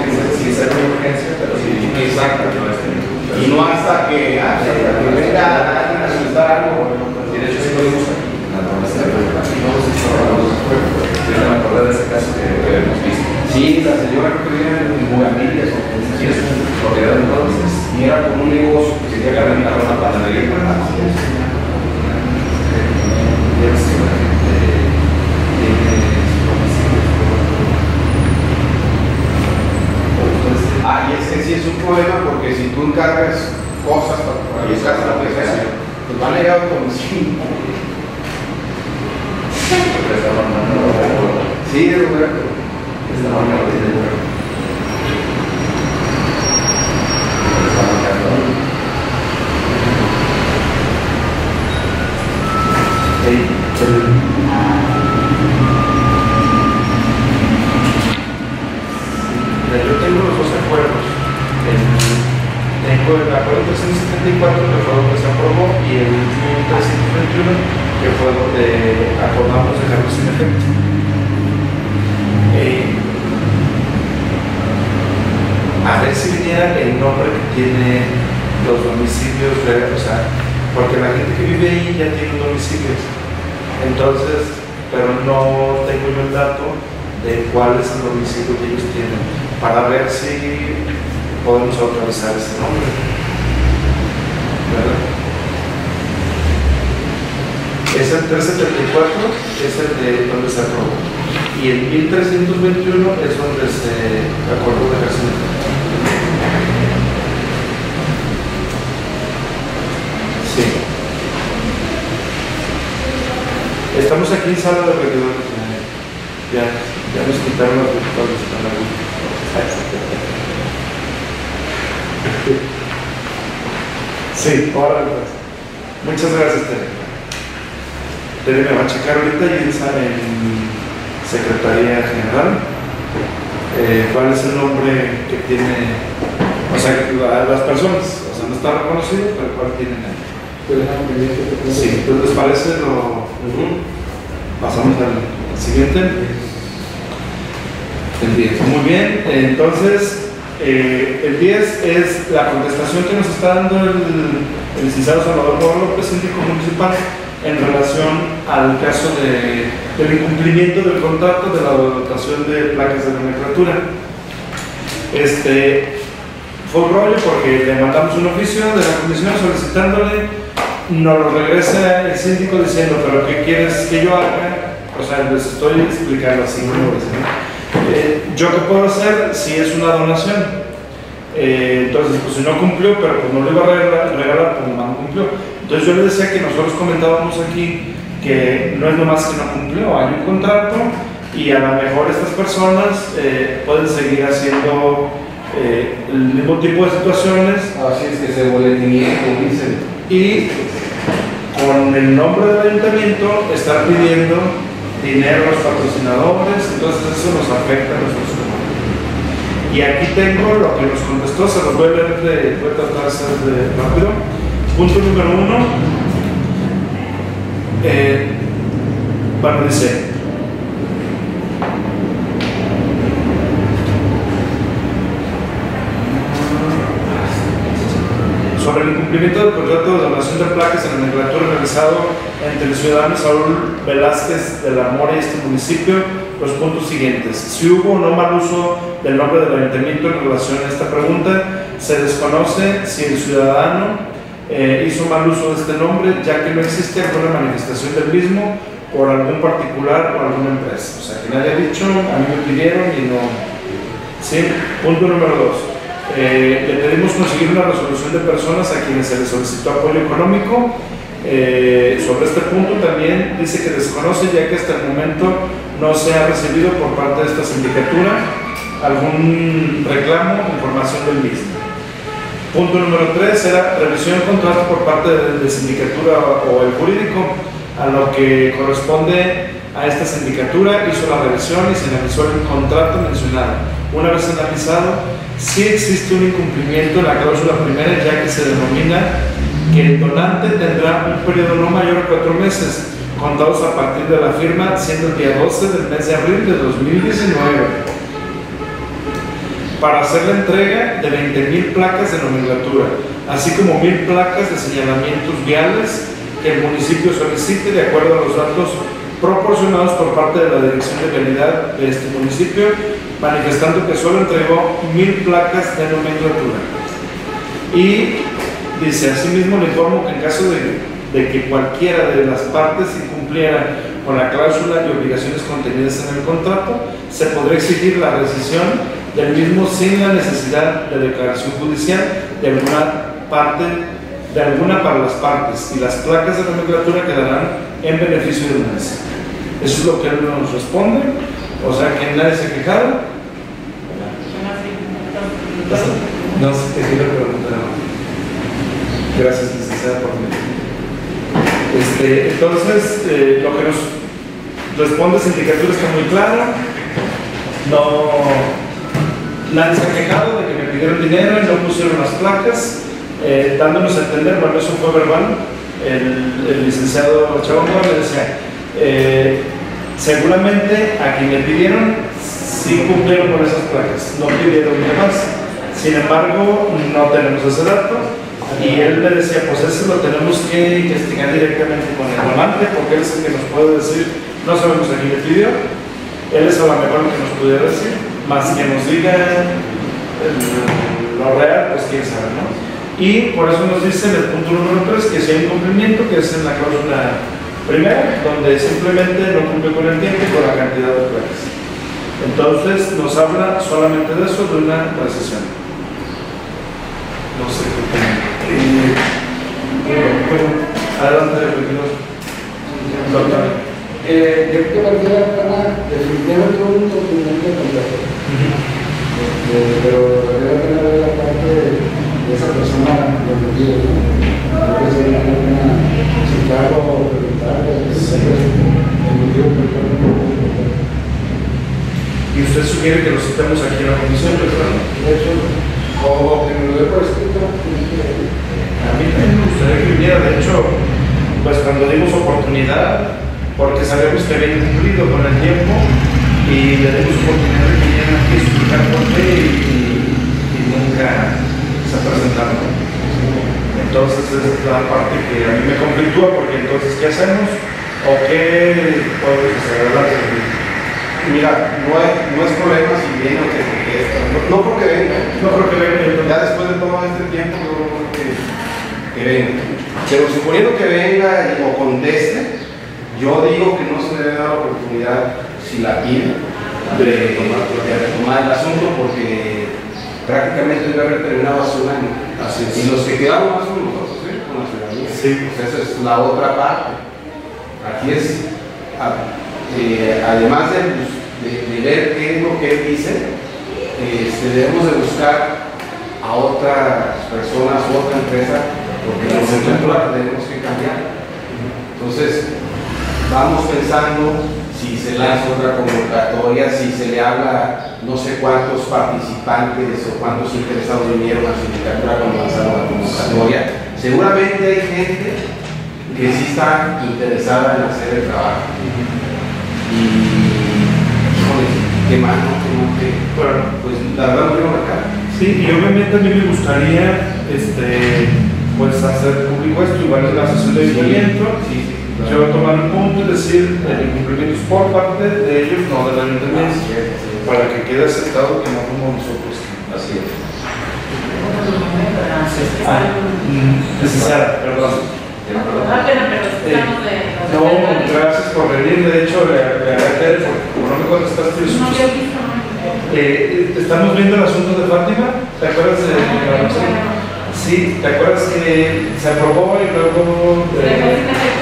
Speaker 4: que
Speaker 3: sin ser una urgencia, pero sí.
Speaker 4: Exacto.
Speaker 3: De-
Speaker 4: Y no hasta que, ah, venga alguien a solicitar algo.
Speaker 3: De hecho sí lo vimos aquí. la de me de ese caso que hemos visto.
Speaker 4: Sí, la señora que vive en en
Speaker 3: Sí, es propiedad entonces.
Speaker 4: Y era como un negocio que
Speaker 3: Quería
Speaker 4: cambiar
Speaker 3: una panadería.
Speaker 4: Ah, y ese sí es un problema porque si tú encargas cosas para para
Speaker 3: esa
Speaker 4: la aplicación, pues van a llegar a tu domicilio. Sí, Roberto.
Speaker 1: Yo tengo los dos acuerdos. Fue el acuerdo 374 que fue que se aprobó y el 1321 que fue donde acordamos dejarlo sin efecto. Eh, a ver si viniera el nombre que tiene los domicilios, o sea, porque la gente que vive ahí ya tiene un domicilio. Entonces, pero no tengo yo el dato de cuál es el domicilio que ellos tienen para ver si podemos autorizar ese nombre. ¿Verdad? Es el 374, es el de donde se aprobó. Y el 1321 es donde se acordó de la Sí. Estamos aquí en sala de regidores. Ya, ya nos quitaron los virtuales para Sí, ahora. Muchas gracias, Tere. Tere me va a checar ahorita y en Secretaría General eh, cuál es el nombre que tiene, o sea, las personas, o sea, no está reconocido, pero cuál tienen ahí. Sí, entonces les parece lo. Pasamos al siguiente. El 10. Muy bien, entonces eh, el 10 es la contestación que nos está dando el, el licenciado Salvador López, síndico municipal, en relación al caso de, del incumplimiento del contrato de la dotación de placas de nomenclatura. Este, fue un rollo porque le mandamos un oficio de la comisión solicitándole nos lo regresa el síndico diciendo, pero ¿qué quieres que yo haga? O sea, les estoy explicando así, eh, ¿Yo qué puedo hacer si es una donación? Eh, entonces, pues si no cumplió, pero pues no lo iba a regalar, pues no cumplió. Entonces yo le decía que nosotros comentábamos aquí que no es nomás que no cumplió, hay un contrato y a lo mejor estas personas eh, pueden seguir haciendo el mismo tipo de situaciones.
Speaker 4: Así es que se boletinía, dicen
Speaker 1: y con el nombre del ayuntamiento estar pidiendo dinero a los patrocinadores, entonces eso nos afecta a nosotros. Y aquí tengo lo que nos contestó, se los voy a leer de, voy a de rápido. Punto número uno, eh, bueno, dice, sobre el incumplimiento del contrato de donación de placas en el declaratorio realizado entre el ciudadano Saúl Velázquez de la Mora y este municipio, los puntos siguientes. Si hubo o no mal uso del nombre del ayuntamiento en relación a esta pregunta, se desconoce si el ciudadano eh, hizo mal uso de este nombre, ya que no existe alguna manifestación del mismo por algún particular o alguna empresa. O sea, que nadie ha dicho, a mí me pidieron y no. ¿Sí? Punto número dos eh, le pedimos conseguir una resolución de personas a quienes se les solicitó apoyo económico. Eh, sobre este punto también dice que desconoce ya que hasta el momento no se ha recibido por parte de esta sindicatura algún reclamo o información del mismo. Punto número 3 era revisión de contrato por parte de, de sindicatura o el jurídico, a lo que corresponde a esta sindicatura, hizo la revisión y se analizó el contrato mencionado. Una vez analizado, sí existe un incumplimiento en la cláusula primera, ya que se denomina que el donante tendrá un periodo no mayor a cuatro meses, contados a partir de la firma, siendo el día 12 del mes de abril de 2019, para hacer la entrega de 20.000 placas de nomenclatura, así como 1.000 placas de señalamientos viales que el municipio solicite de acuerdo a los datos proporcionados por parte de la Dirección de Calidad de este municipio, manifestando que solo entregó mil placas de nomenclatura. Y dice, asimismo le informo que en caso de, que cualquiera de las partes incumpliera con la cláusula y obligaciones contenidas en el contrato, se podrá exigir la rescisión del mismo sin la necesidad de declaración judicial de alguna parte de alguna para las partes y las placas de nomenclatura quedarán en beneficio de una Eso es lo que él nos responde, o sea que nadie se ha quejado. No sé qué quiero preguntar. Gracias, licenciada, por este, Entonces, eh, lo que nos responde sindicatura está muy claro. No, nadie se ha quejado de que me pidieron dinero y no pusieron las placas eh, dándonos a entender, bueno, eso fue verbal, el, el licenciado Chabón le decía, eh, seguramente a quien le pidieron, sí cumplieron con esas placas, no pidieron nada más. Sin embargo, no tenemos ese dato y él me decía, pues eso lo tenemos que investigar directamente con el donante porque él es el que nos puede decir, no sabemos a quién le pidió, él es a lo mejor que nos pudiera decir, más que nos diga lo real, pues quién sabe, ¿no? Y por eso nos dice en el punto número 3 que si hay un cumplimiento, que es en la cláusula primera, donde simplemente no cumple con el tiempo y con la cantidad de placas. Entonces nos habla solamente de eso, de una recesión. No sé qué opinan. Bueno, adelante. Doctor.
Speaker 2: Eh, yo creo que pena definitivamente un documento completo. Este, pero valdría la pena ver la parte de, de esa persona lo que pide, ¿no? Creo que sería la pena citarlo o preguntarle el motivo por el cual no.
Speaker 1: Y usted sugiere que lo citemos aquí en la comisión, ¿verdad?
Speaker 2: De hecho, o que me lo dé por escrito, tiene que-
Speaker 1: A mí también me gustaría que viniera, de hecho, pues cuando dimos oportunidad, porque sabemos que había cumplido con el tiempo y le dimos oportunidad de que viniera aquí a explicar por qué y, y nunca se presentaron. Entonces esa es la parte que a mí me conflictúa porque entonces ¿qué hacemos? ¿O qué podemos hacer?
Speaker 4: Mira, no, hay- no es problema si viene o que. No, no creo que venga.
Speaker 1: No creo que venga.
Speaker 4: Ya después de todo este tiempo, no creo que, que venga. Pero suponiendo que venga y- o conteste, yo digo que no se debe dar la oportunidad, si la pide, de, de retomar el asunto porque prácticamente debe haber terminado hace un año.
Speaker 1: Así es.
Speaker 4: Y los que quedamos más son nosotros, ¿eh? con la ciudadanía.
Speaker 1: Sí.
Speaker 4: Pues esa es la otra parte. Aquí es, eh, además de, bus- de- de ver qué es lo que él dice, este, debemos de buscar a otras personas, otra empresa, porque la nomenclatura la tenemos que cambiar. Entonces, vamos pensando si se lanza otra convocatoria, si se le habla no sé cuántos participantes o cuántos interesados vinieron a la sindicatura cuando lanzaron la convocatoria. Seguramente hay gente que sí está interesada en hacer el trabajo. Y, qué mal, ¿no? Qué
Speaker 1: Bueno,
Speaker 4: Pues la verdad no tengo cara.
Speaker 1: Sí, y obviamente a mí me gustaría este, pues hacer público esto, igual en la sesión de ayuntamiento.
Speaker 4: Sí, sí,
Speaker 1: Yo voy a tomar un punto y decir el incumplimiento es por parte de ellos, no ayuntamiento,
Speaker 4: es, así es.
Speaker 1: para que quede aceptado que no somos nosotros.
Speaker 4: Así es.
Speaker 1: Ah, mm, Necesaria, perdón. No, gracias por venir, de hecho le agradezco por no me contestaste eso. Eh, estamos viendo el asunto de Fátima, ¿te acuerdas de la noche? Sí, ¿te acuerdas que se aprobó y luego... eh,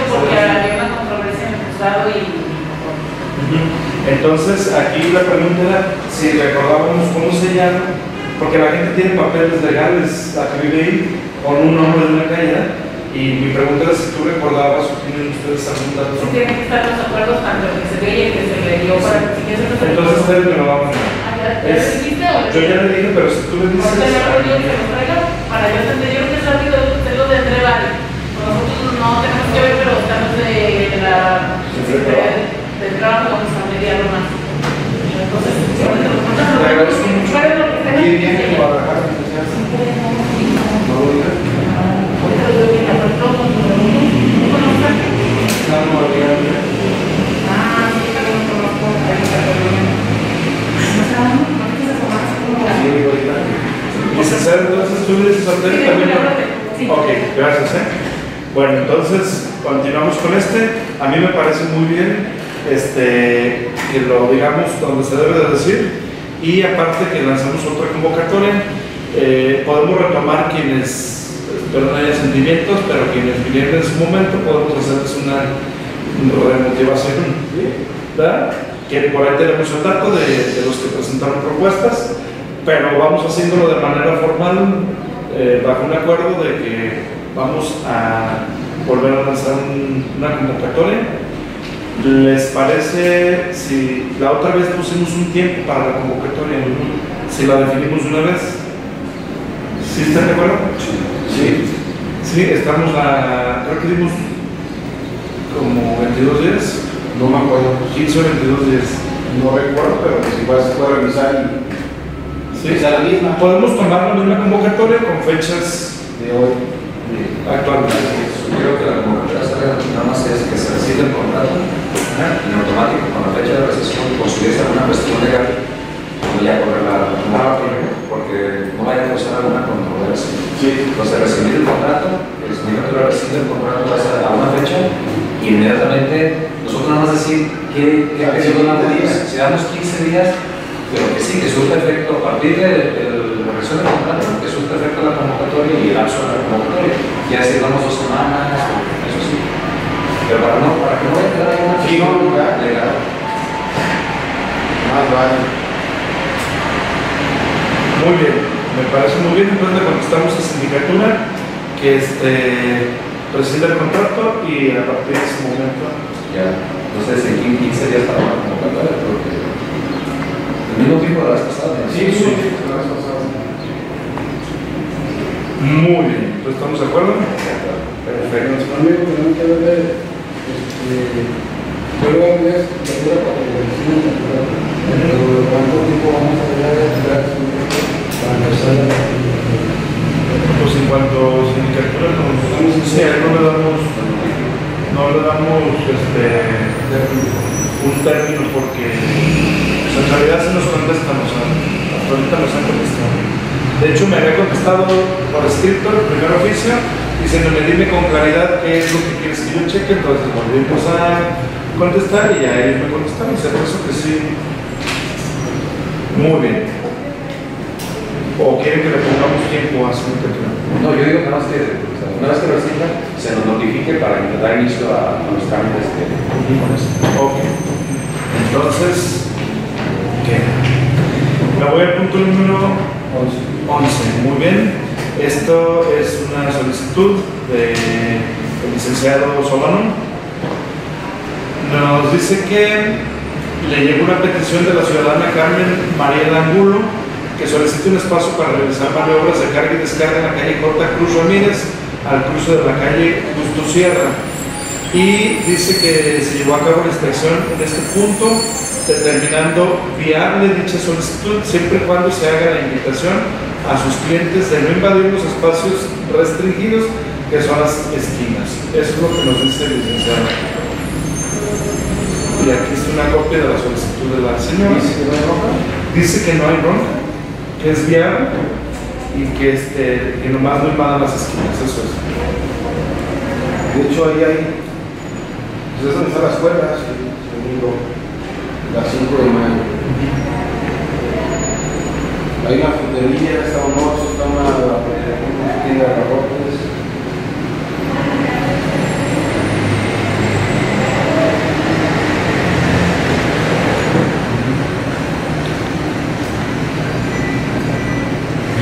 Speaker 1: Ujú. Entonces, aquí la pregunta era si recordábamos cómo se llama, porque la gente tiene papeles legales, la que vive ahí, con un nombre de una calle, y mi pregunta era si tú recordabas o tienen ustedes algún dato.
Speaker 5: Tienen que estar los acuerdos tanto el que se ve y el que se le dio para que quieres
Speaker 1: Entonces ustedes me lo van a Yo ya le dije, pero si tú le dices...
Speaker 5: Ahorita ya lo digo que lo traiga para yo entender, yo creo que es rápido, usted lo tendré varios. Nosotros no tenemos que ver, pero estamos de la Secretaría de Trabajo. Entonces,
Speaker 1: Te en Guadalajara,
Speaker 5: bien, bien.
Speaker 1: Licenciado, entonces tú le dices a usted
Speaker 5: Sí,
Speaker 1: también. Ok, gracias. ¿eh? Bueno, entonces continuamos con este. A mí me parece muy bien este, que lo digamos donde se debe de decir y aparte que lanzamos otra convocatoria. eh, podemos retomar quienes, espero no haya sentimientos, pero quienes vinieron en su momento podemos hacerles una remotivación. ¿verdad? Que por ahí tenemos el dato de, de los que presentaron propuestas, pero vamos haciéndolo de manera formal, eh, bajo un acuerdo de que vamos a volver a lanzar un- una convocatoria. ¿Les parece si la otra vez pusimos un tiempo para la convocatoria? Si la definimos de una vez. ¿Sí están de acuerdo?
Speaker 4: Sí,
Speaker 1: Sí, estamos a, creo que dimos como 22 días,
Speaker 4: no me acuerdo.
Speaker 1: 15 o 22 días.
Speaker 4: No recuerdo, pero pues igual se puede revisar y
Speaker 1: Sí.
Speaker 4: es la misma
Speaker 1: Podemos tomar la misma convocatoria con fechas
Speaker 4: de hoy.
Speaker 1: Actuales.
Speaker 3: Yo creo que la convocatoria nada más es que se rescinde el contrato en automático con la fecha de recesión, considere alguna cuestión legal, como ya corre la convocatoria, porque no vaya a causar alguna controversia.
Speaker 4: Sí.
Speaker 3: Entonces, rescindir el contrato, el señor que lo rescinde el contrato va a ser a una fecha y inmediatamente nosotros nada más decir periodo
Speaker 4: siguiente
Speaker 3: damos,
Speaker 4: día.
Speaker 3: si damos 15 días, pero que sí, que surta efecto a partir de, de la revisión del contrato, que surta efecto la convocatoria y el lapso de la convocatoria. Ya si damos dos semanas, eso sí. Pero para, no, para que no vaya a quedar ahí una cuestión
Speaker 4: legal.
Speaker 3: legal.
Speaker 4: Más vale.
Speaker 1: Muy bien, me parece muy bien. Entonces le contestamos a sindicatura que este, presenta el contrato y a partir de ese momento.
Speaker 3: Ya, no sé si aquí 15 días para la convocatoria, porque el mismo tiempo de la vez pasada.
Speaker 4: Sí, sí, la vez pasada.
Speaker 1: Muy bien, entonces estamos de acuerdo.
Speaker 2: Perfecto. Amigo, tenemos que ver, este, yo lo voy a ver, la la cura. Pero cuánto tiempo vamos a llegar a esperar para empezar la
Speaker 1: Pues en cuanto a sindicatura, nos, sí, a él no le damos, no le damos este, un término porque pues, realidad se nos contestan, o sea, hasta ahorita nos han contestado. De hecho, me había contestado por escrito el primer oficio, diciéndome, dime con claridad qué es lo que quieres que yo cheque, entonces volvimos a contestar y ya ellos me contestaron, o sea, por eso que sí. Muy bien. ¿O quieren que le pongamos tiempo a sindicatura?
Speaker 3: No, yo digo nada más que o sea, una vez que lo reciba, se nos notifique para que dar inicio a, a los trámites que con eso.
Speaker 1: Ok. Entonces, Me voy al punto número 11. Muy bien. Esto es una solicitud del licenciado Solano. Nos dice que le llegó una petición de la ciudadana Carmen Mariela Angulo que solicita un espacio para realizar maniobras de carga y descarga en la calle J. Cruz Ramírez al cruce de la calle Justo Sierra y dice que se llevó a cabo la inspección en este punto, determinando viable dicha solicitud siempre y cuando se haga la invitación a sus clientes de no invadir los espacios restringidos que son las esquinas. Eso es lo que nos dice el licenciado. Y aquí está una copia de la solicitud de la señora.
Speaker 4: ¿Dice que no hay ropa?
Speaker 1: Dice que no hay bronca, que es viable y que, este, que nomás no invadan las esquinas. Eso es.
Speaker 4: De hecho, ahí hay. Pues es donde está la escuela, sí, domingo, las 5 de mayo. Hay una frutería, está un oso, está una, tienda de abarrotes.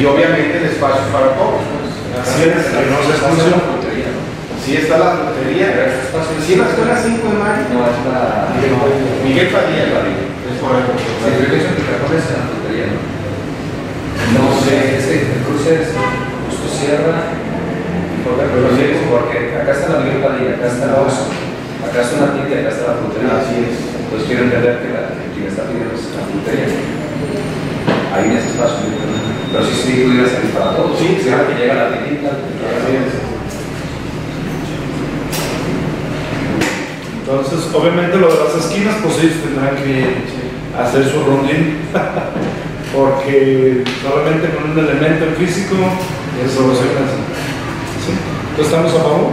Speaker 4: Y obviamente el espacio es para todos. Pues.
Speaker 1: Así es, que no se.
Speaker 4: Sí está la frutería. Sí, la escuela 5 de mayo.
Speaker 3: No, es la...
Speaker 4: Miguel Padilla. Es correcto.
Speaker 3: Sí, pienso que pones en la frutería, ¿no? No sé, es que el cruce es justo Sierra porque acá está la Miguel Padilla, acá está la Oso, acá está una tienda y acá está la frutería.
Speaker 4: Así es.
Speaker 3: Entonces quiero entender que la, quien está pidiendo es la frutería. Ahí en ese espacio, creo. pero sí, sí, pudiera salir para todos.
Speaker 4: Sí, claro.
Speaker 3: que llega la tiendita.
Speaker 4: Así es.
Speaker 1: Entonces, obviamente lo de las esquinas, pues ellos tendrán que hacer su rondín, porque solamente con un elemento en físico es soluciona. ¿Sí? Entonces, ¿estamos a favor?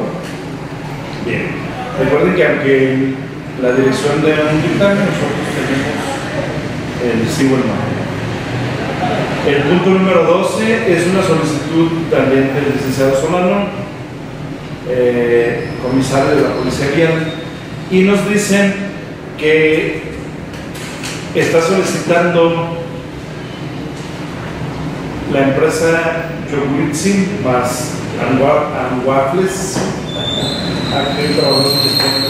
Speaker 1: Bien. Recuerden que aunque la dirección de dictamen, nosotros tenemos el sí el punto número 12 es una solicitud también del licenciado Solano, eh, comisario de la Policía Vial, y nos dicen que está solicitando la empresa Yoguritsin más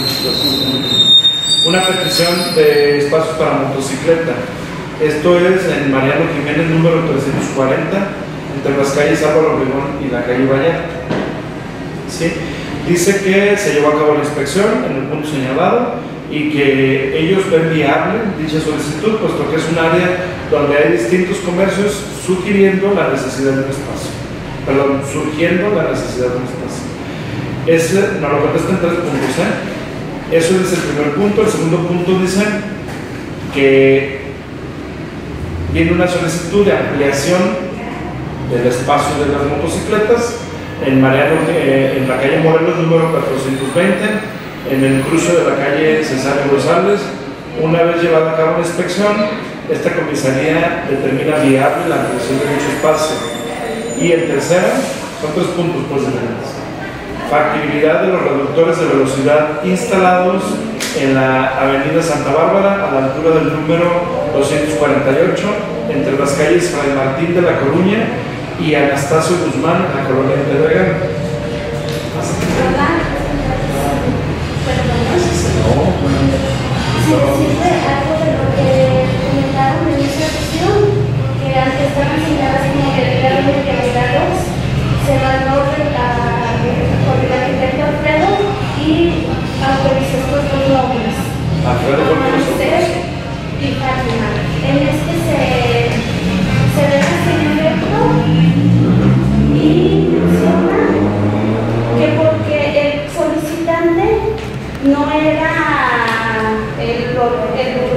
Speaker 1: situación. una petición de espacios para motocicleta. Esto es en Mariano Jiménez número 340 entre las calles Álvaro Obregón y la calle Vallarta. ¿Sí? Dice que se llevó a cabo la inspección en el punto señalado y que ellos ven viable dicha solicitud, puesto que es un área donde hay distintos comercios sugiriendo la necesidad de un espacio. Perdón, surgiendo la necesidad de un espacio. Ese nos lo contesta en tres puntos. ¿eh? Eso es el primer punto. El segundo punto dice que viene una solicitud de ampliación del espacio de las motocicletas en, Mariano, eh, en la calle Morelos número 420 en el cruce de la calle Cesario González. Una vez llevada a cabo la inspección, esta comisaría determina viable la ampliación de dicho espacio. Y el tercero, son tres puntos pues diferentes. Factibilidad de los reductores de velocidad instalados en la avenida Santa Bárbara a la altura del número 248 entre las calles Fray Martín de La Coruña y Anastasio Guzmán en la colonia de Pedregal.
Speaker 6: Decirle algo de lo que comentaron en esa sesión,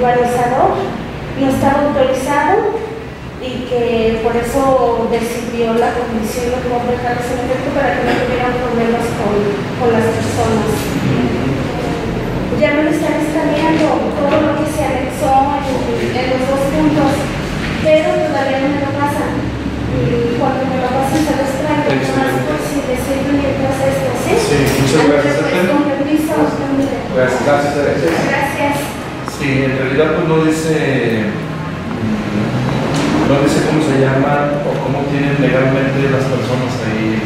Speaker 6: urbanizador, no estaba autorizado y que por eso decidió la comisión de dejarlos en efecto para que no tuvieran problemas con, con las personas. Ya me lo están escaneando todo lo que se anexó en, en los dos puntos, pero todavía no me lo pasan. Y cuando me lo pasen se los traigo, más por si deciden mientras esto, ¿sí?
Speaker 1: Sí, muchas gracias.
Speaker 6: Con permiso,
Speaker 4: Gracias, gracias, gracias.
Speaker 1: Sí, en realidad pues no dice mm, no dice cómo se llaman o cómo tienen legalmente las personas ahí.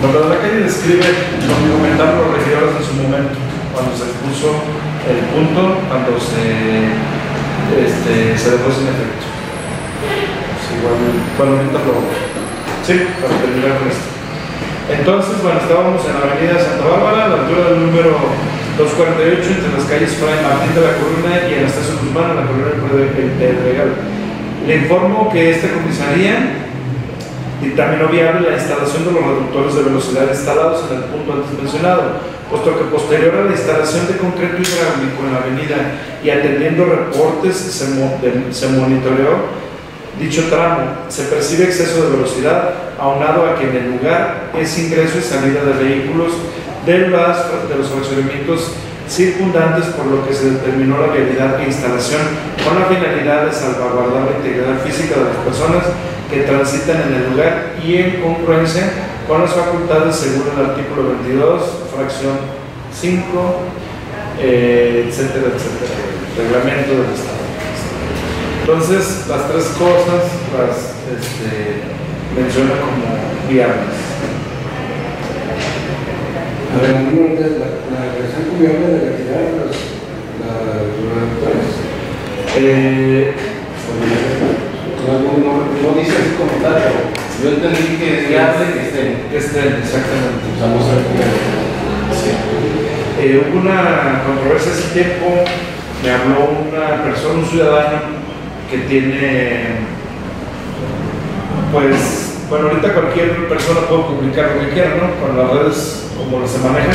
Speaker 1: Lo que la calle describe, lo que comentaron los regidores en su momento, cuando se expuso el punto, cuando se, este, se dejó sin efecto. Sí, igual, bueno, ahorita lo... Sí, para terminar con esto. Entonces, bueno, estábamos en la avenida Santa Bárbara, a la altura del número 248 entre las calles Fray Martín de la Corona y en la estación Guzmán, la Corona de Pedregal. Le informo que esta comisaría dictaminó viable la instalación de los reductores de velocidad instalados en el punto antes mencionado, puesto que posterior a la instalación de concreto hidráulico en la avenida y atendiendo reportes se, mo se monitoreó dicho tramo, se percibe exceso de velocidad, aunado a que en el lugar es ingreso y salida de vehículos de, las, de los fraccionamientos circundantes, por lo que se determinó la vialidad e instalación con la finalidad de salvaguardar la integridad física de las personas que transitan en el lugar y en concurrencia con las facultades según el artículo 22, fracción 5, eh, etcétera, etcétera, reglamento del Estado. Entonces, las tres cosas las este, menciona como viables.
Speaker 2: A ver, la, la relación viable de retirar los, los reductores.
Speaker 1: Eh,
Speaker 4: No, no, no, no dice así como tal, pero yo entendí que es viable que estén.
Speaker 1: que estén, exactamente.
Speaker 4: Vamos a ver
Speaker 1: Sí. Eh, hubo una controversia hace tiempo, me habló una persona, un ciudadano, que tiene, pues, bueno, ahorita cualquier persona puede publicar lo que quiera, ¿no? Con las redes como se manejan,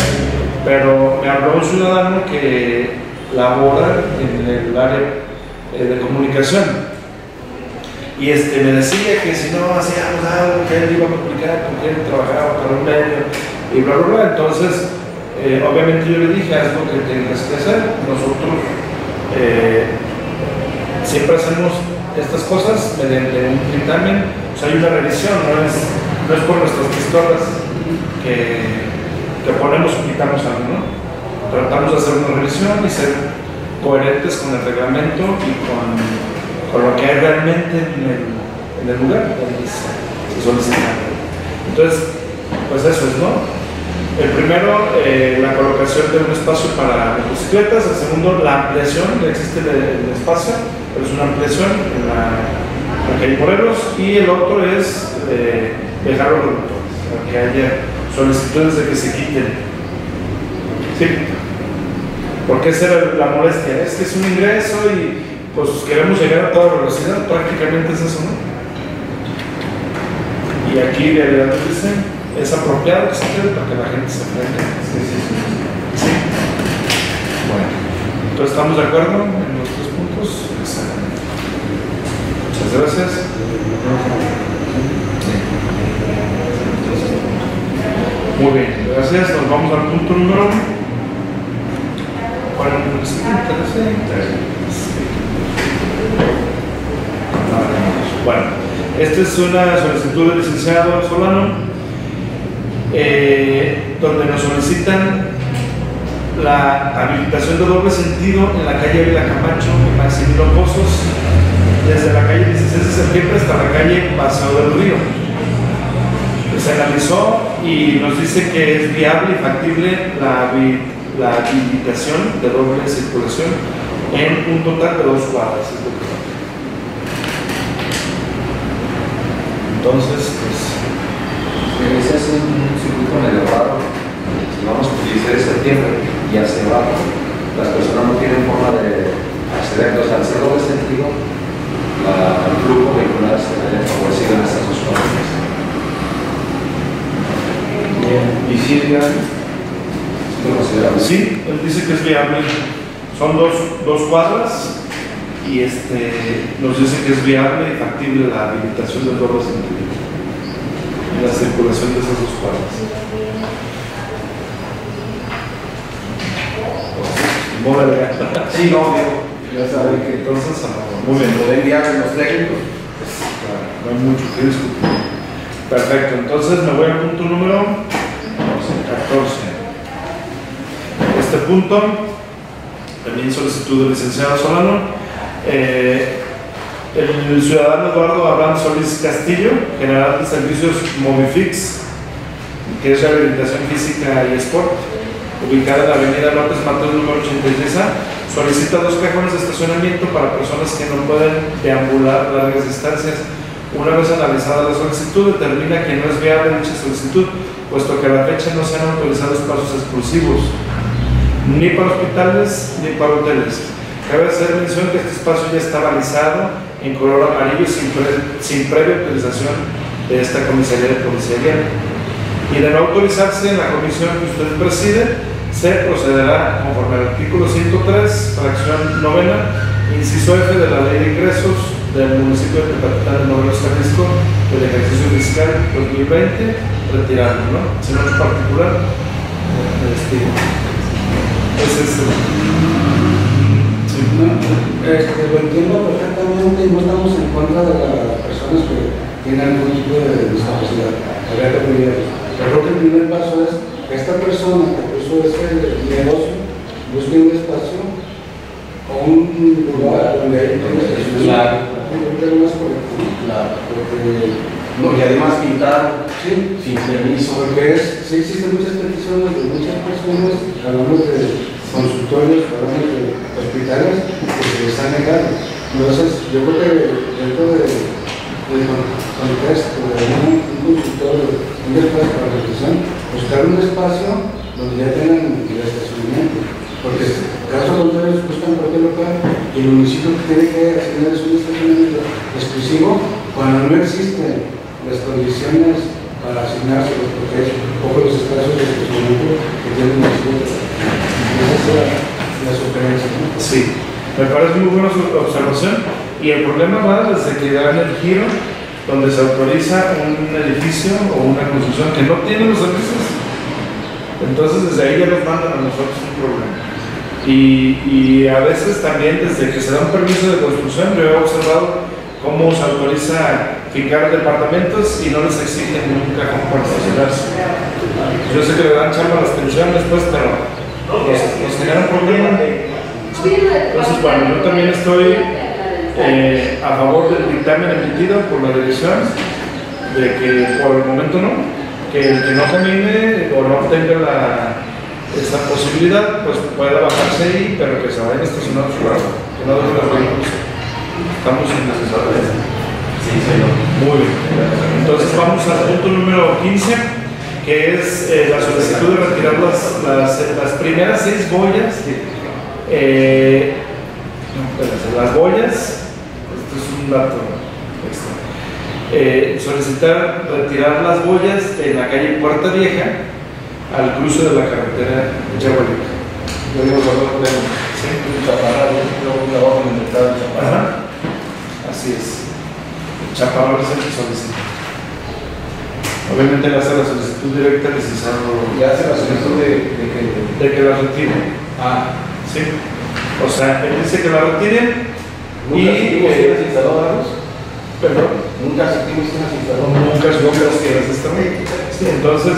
Speaker 1: pero me habló un ciudadano que labora en el área eh, de comunicación. Y este, me decía que si no hacíamos algo, que él iba a publicar, con quién trabajaba para un medio, y bla, bla, bla. Entonces, eh, obviamente yo le dije, haz lo que tengas que hacer. Nosotros eh, siempre hacemos estas cosas mediante un dictamen, o sea, hay una revisión, no es, no es por nuestras pistolas que, que ponemos o quitamos algo, ¿no? Tratamos de hacer una revisión y ser coherentes con el reglamento y con, con lo que hay realmente en el, en el lugar donde se, se solicita. Entonces, pues eso es, ¿no? El primero, eh, la colocación de un espacio para motocicletas. El segundo, la ampliación. Ya existe el, espacio, pero es una ampliación en la, calle Morelos. Y el otro es eh, dejar los motores, para que haya solicitudes de que se quiten. Sí. Porque esa era la molestia, es que es un ingreso y pues queremos llegar a toda velocidad, prácticamente es eso, ¿no? Y aquí de verdad dice, es apropiado que se quede para que la gente se aprenda.
Speaker 3: Sí, sí, sí.
Speaker 1: Sí. Bueno, entonces estamos de acuerdo en los tres puntos. Muchas gracias. Muy bien, gracias. Nos vamos al punto número. ¿Cuál es el siguiente? Bueno, esta es una solicitud del licenciado Solano, eh, donde nos solicitan la habilitación de doble sentido en la calle Vila Camacho y Maximiliano Pozos, desde la calle 16 de septiembre hasta la calle Paseo del Río. Se analizó y nos dice que es viable y factible la, la habilitación de doble circulación en un total de dos cuadras. Entonces, pues,
Speaker 3: Ese es un circuito medio raro. Si vamos a utilizar septiembre y hacia abajo, las personas no tienen forma de acceder. Entonces, al ser doble sentido, la- el flujo vehicular se ve favorecido en estas dos zonas.
Speaker 4: Y si es
Speaker 3: considerable.
Speaker 1: Sí, él dice que es viable. Son dos, dos cuadras y este, nos dice que es viable y factible la habilitación del doble sentido en la circulación de esas dos bien.
Speaker 4: sí, no, ya saben que
Speaker 1: Entonces, ah, muy bien.
Speaker 4: lo den viable los técnicos.
Speaker 1: Claro, no hay mucho que discutir. Perfecto, entonces me voy al punto número 14. Este punto, también solicitud del licenciado Solano. Eh, el ciudadano Eduardo Abraham Solís Castillo, general de servicios Movifix, que es rehabilitación física y sport, ubicada en la avenida López Mateos número 86A, solicita dos cajones de estacionamiento para personas que no pueden deambular largas distancias. Una vez analizada la solicitud, determina que no es viable dicha solicitud, puesto que a la fecha no se han autorizado espacios exclusivos, ni para hospitales ni para hoteles. Cabe hacer mención que este espacio ya está balizado en color amarillo sin, pre- sin previa autorización de esta comisaría de policía. Y de no autorizarse en la comisión que usted preside, se procederá conforme al artículo 103, fracción novena, inciso F de la Ley de Ingresos del municipio de Tepatitlán de Morelos, Jalisco, del ejercicio fiscal 2020, retirarlo, ¿no? Si no es particular, este, ese es sí.
Speaker 2: No, este, lo entiendo perfectamente y no estamos en contra de las personas que tienen algún tipo de discapacidad. Pero creo que el primer paso es que esta persona que puso este negocio busque un espacio o un lugar donde hay
Speaker 4: Claro. Claro. No, y además pintar
Speaker 2: Sí,
Speaker 4: sin permiso.
Speaker 2: porque es, sí existen muchas peticiones de muchas personas, hablamos de consultorios, de hospitales, que se les han negado. Entonces, yo creo que dentro de, con- contexto de un, consultorio, un espacio para reflexión, buscar un espacio donde ya tengan el estacionamiento. Porque caso contrario, buscan cualquier local y el municipio tiene que asignar un estacionamiento exclusivo cuando no existen las condiciones para asignárselos, porque es poco los espacios de estacionamiento que tiene el municipio.
Speaker 1: Sí, me parece muy buena su observación. Y el problema va desde que dan el giro donde se autoriza un edificio o una construcción que no tiene los servicios. Entonces desde ahí ya nos mandan a nosotros un problema. Y, a veces también desde que se da un permiso de construcción, yo he observado cómo se autoriza fincar departamentos y no les exigen para estacionarse. Yo sé que le dan chamba a las pensiones, pues, pero nos, nos generan problema. Entonces, bueno, yo también estoy eh, a favor del dictamen emitido por la dirección de que por el momento no, que el que no camine o no tenga la, esa posibilidad, pues pueda bajarse ahí, pero que se vayan estacionados lado, que no dejen los vehículos. Estamos innecesarios.
Speaker 3: Sí, yo.
Speaker 1: Muy bien. Entonces vamos al punto número 15, que es eh, la solicitud de retirar las, las, las primeras seis boyas. eh, las boyas, esto es un dato extra. Eh, solicitar retirar las boyas en la calle Puerta Vieja al cruce de la carretera Yahualica.
Speaker 4: Yo digo, tengo
Speaker 1: ¿Sí?
Speaker 4: un chaparral, yo trabajo en el mercado de chaparral.
Speaker 1: Así es. Chaparral es el que solicita. Obviamente le hace la solicitud directa al licenciado
Speaker 4: Ya hace la solicitud de, de que.
Speaker 1: de que la retire.
Speaker 4: Ah,
Speaker 1: ¿Sí? O sea, él dice que la retire
Speaker 4: nunca
Speaker 1: y. eh,
Speaker 4: Carlos.
Speaker 1: perdón.
Speaker 4: Nunca las instaló.
Speaker 1: Nunca las está Sí, entonces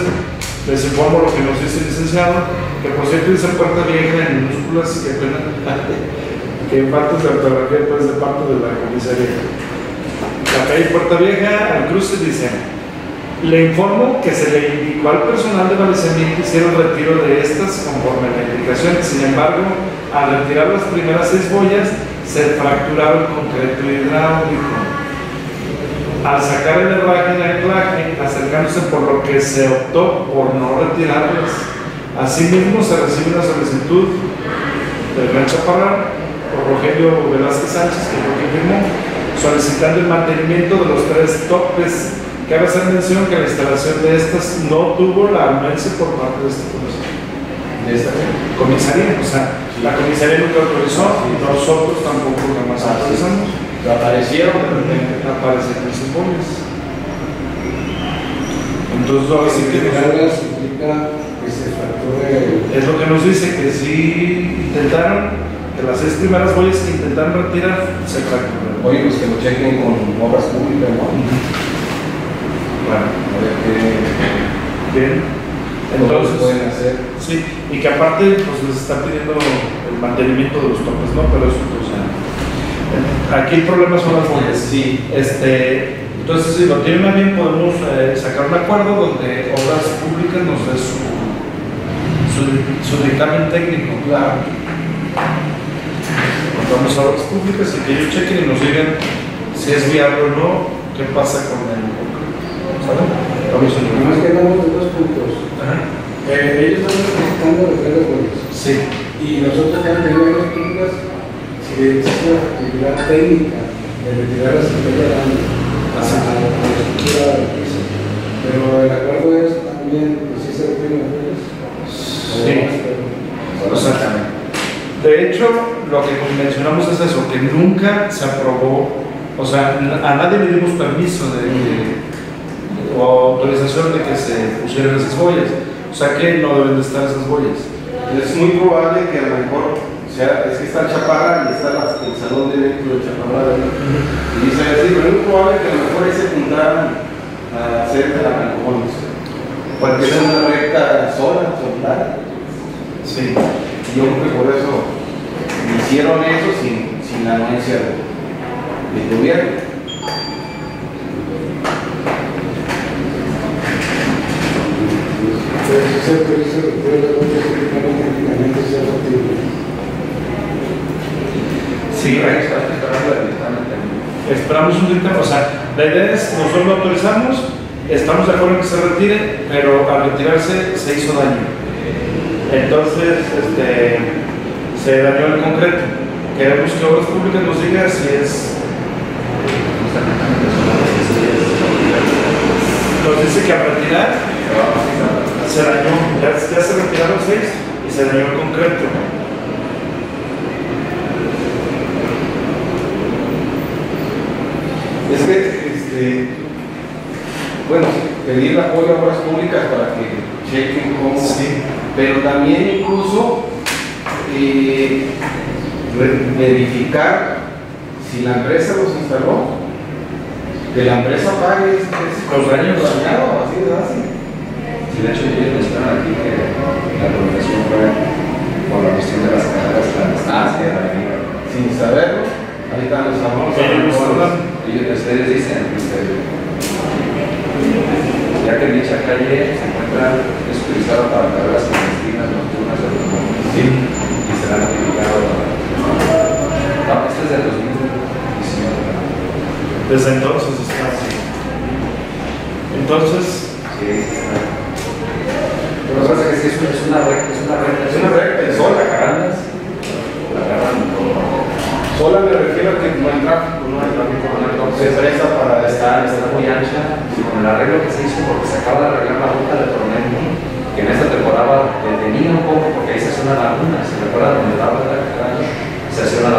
Speaker 1: les informo lo que nos dice el licenciado, que por cierto dice puerta vieja en minúsculas y que apenas que partes de ortografía pues de parte de la comisaría. La calle Puerta Vieja al cruce dice le informo que se le indicó al personal de balizamiento hicieron retiro de estas conforme a la indicación. Sin embargo, al retirar las primeras seis boyas, se fracturaron el concreto hidráulico. Al sacar el herraje de anclaje, acercándose por lo que se optó por no retirarlas. Asimismo, se recibe una solicitud del Gran Chaparral por Rogelio Velázquez Sánchez, que fue quien firmó, solicitando el mantenimiento de los tres topes. Cabe hacer mención que la instalación de estas no tuvo la anuencia por parte de comisión.
Speaker 4: De esta
Speaker 1: comisaría, o sea, la comisaría nunca autorizó y nosotros tampoco jamás
Speaker 4: Ah, sí.
Speaker 1: autorizamos.
Speaker 4: Aparecieron de repente.
Speaker 1: Aparecen esos boles. Entonces, ahora sí que
Speaker 2: que se fracture el-
Speaker 1: es lo que nos dice que si intentaron, que las seis primeras boyas que intentaron retirar se fracturaron.
Speaker 4: Oye, pues que lo chequen con obras públicas, ¿no?
Speaker 1: Bueno,
Speaker 4: A ver qué
Speaker 1: bien.
Speaker 4: entonces pueden hacer.
Speaker 1: sí, y que aparte pues les está pidiendo el mantenimiento de los topes, ¿no? Pero eso, o sea, aquí el problema son las boyas.
Speaker 4: Sí.
Speaker 1: Este, entonces, si lo tienen a bien, podemos eh, sacar un acuerdo donde Obras Públicas nos dé su, su, su dictamen técnico.
Speaker 4: Claro.
Speaker 1: Vamos a Obras Públicas y que ellos chequen y nos digan si es viable o no, qué pasa con el. ¿Saben? Vamos a
Speaker 2: Nomás que hablamos de dos puntos. Eh, ellos están necesitando retirar las boyas.
Speaker 1: Sí,
Speaker 2: Y nosotros ya en obras públicas, si existe la actividad técnica de a la estructura de la pieza. Pero el acuerdo es también si se retiran las boyas.
Speaker 1: Sí. Sea, De hecho, lo que mencionamos es eso, que nunca se aprobó, o sea, a nadie le dimos permiso de, de- o autorización de que se pusieran esas boyas. O sea que no deben de estar esas boyas.
Speaker 4: Es muy probable que a lo mejor, o sea, es que está el Chaparra y está la- el salón de eventos del Chaparra. ¿verdad? Y dice es muy probable que a lo mejor ahí se juntaran a hacer alcoholes. Porque es una recta sola, solitaria.
Speaker 1: Sí.
Speaker 4: Yo creo que por eso hicieron eso sin, sin la anuencia del del gobierno.
Speaker 2: Factible.
Speaker 1: Sí, esperamos un dictamen. O sea, la idea es, nosotros lo autorizamos, estamos de acuerdo en que se retire, pero al retirarse se hizo daño. Entonces, este, se dañó el concreto. Queremos que Obras Públicas nos diga si es Nos dice que al retirar se dañó, ya, ya se retiraron seis y se dañó el concreto.
Speaker 4: Es que, este, bueno, pedir apoyo a obras públicas para que chequen cómo,
Speaker 1: Sí.
Speaker 4: pero también incluso re- verificar si la empresa los instaló, que la empresa pague
Speaker 1: Los daños.
Speaker 4: dañado, así de así.
Speaker 3: Sí, de hecho, ellos están aquí que la comunicación fue por la cuestión de las carreras
Speaker 4: Ah,
Speaker 3: la avenida.
Speaker 4: sin saberlo, ahí están los famosos.
Speaker 1: Ellos,
Speaker 3: ustedes dicen, ya que dicha calle se encuentra es utilizada para carreras clandestinas nocturnas de
Speaker 1: Sí.
Speaker 3: Y será notificado. No, este es del 2019.
Speaker 1: Desde entonces está así. Entonces,
Speaker 3: Sí, está. Lo que pasa es que es una- recta, es una recta.
Speaker 4: Es una recta, el sol.
Speaker 3: La agarran.
Speaker 4: Sola me refiero a que no hay tráfico, no hay tráfico, no hay tráfico. Se presta para
Speaker 3: Está, está muy ancha, y con el arreglo que se hizo, porque se acaba de arreglar la ruta de Tormento, que en esta temporada detenía un poco, porque ahí se hacía una laguna, se recuerdan donde estaba la carretera, se hacía una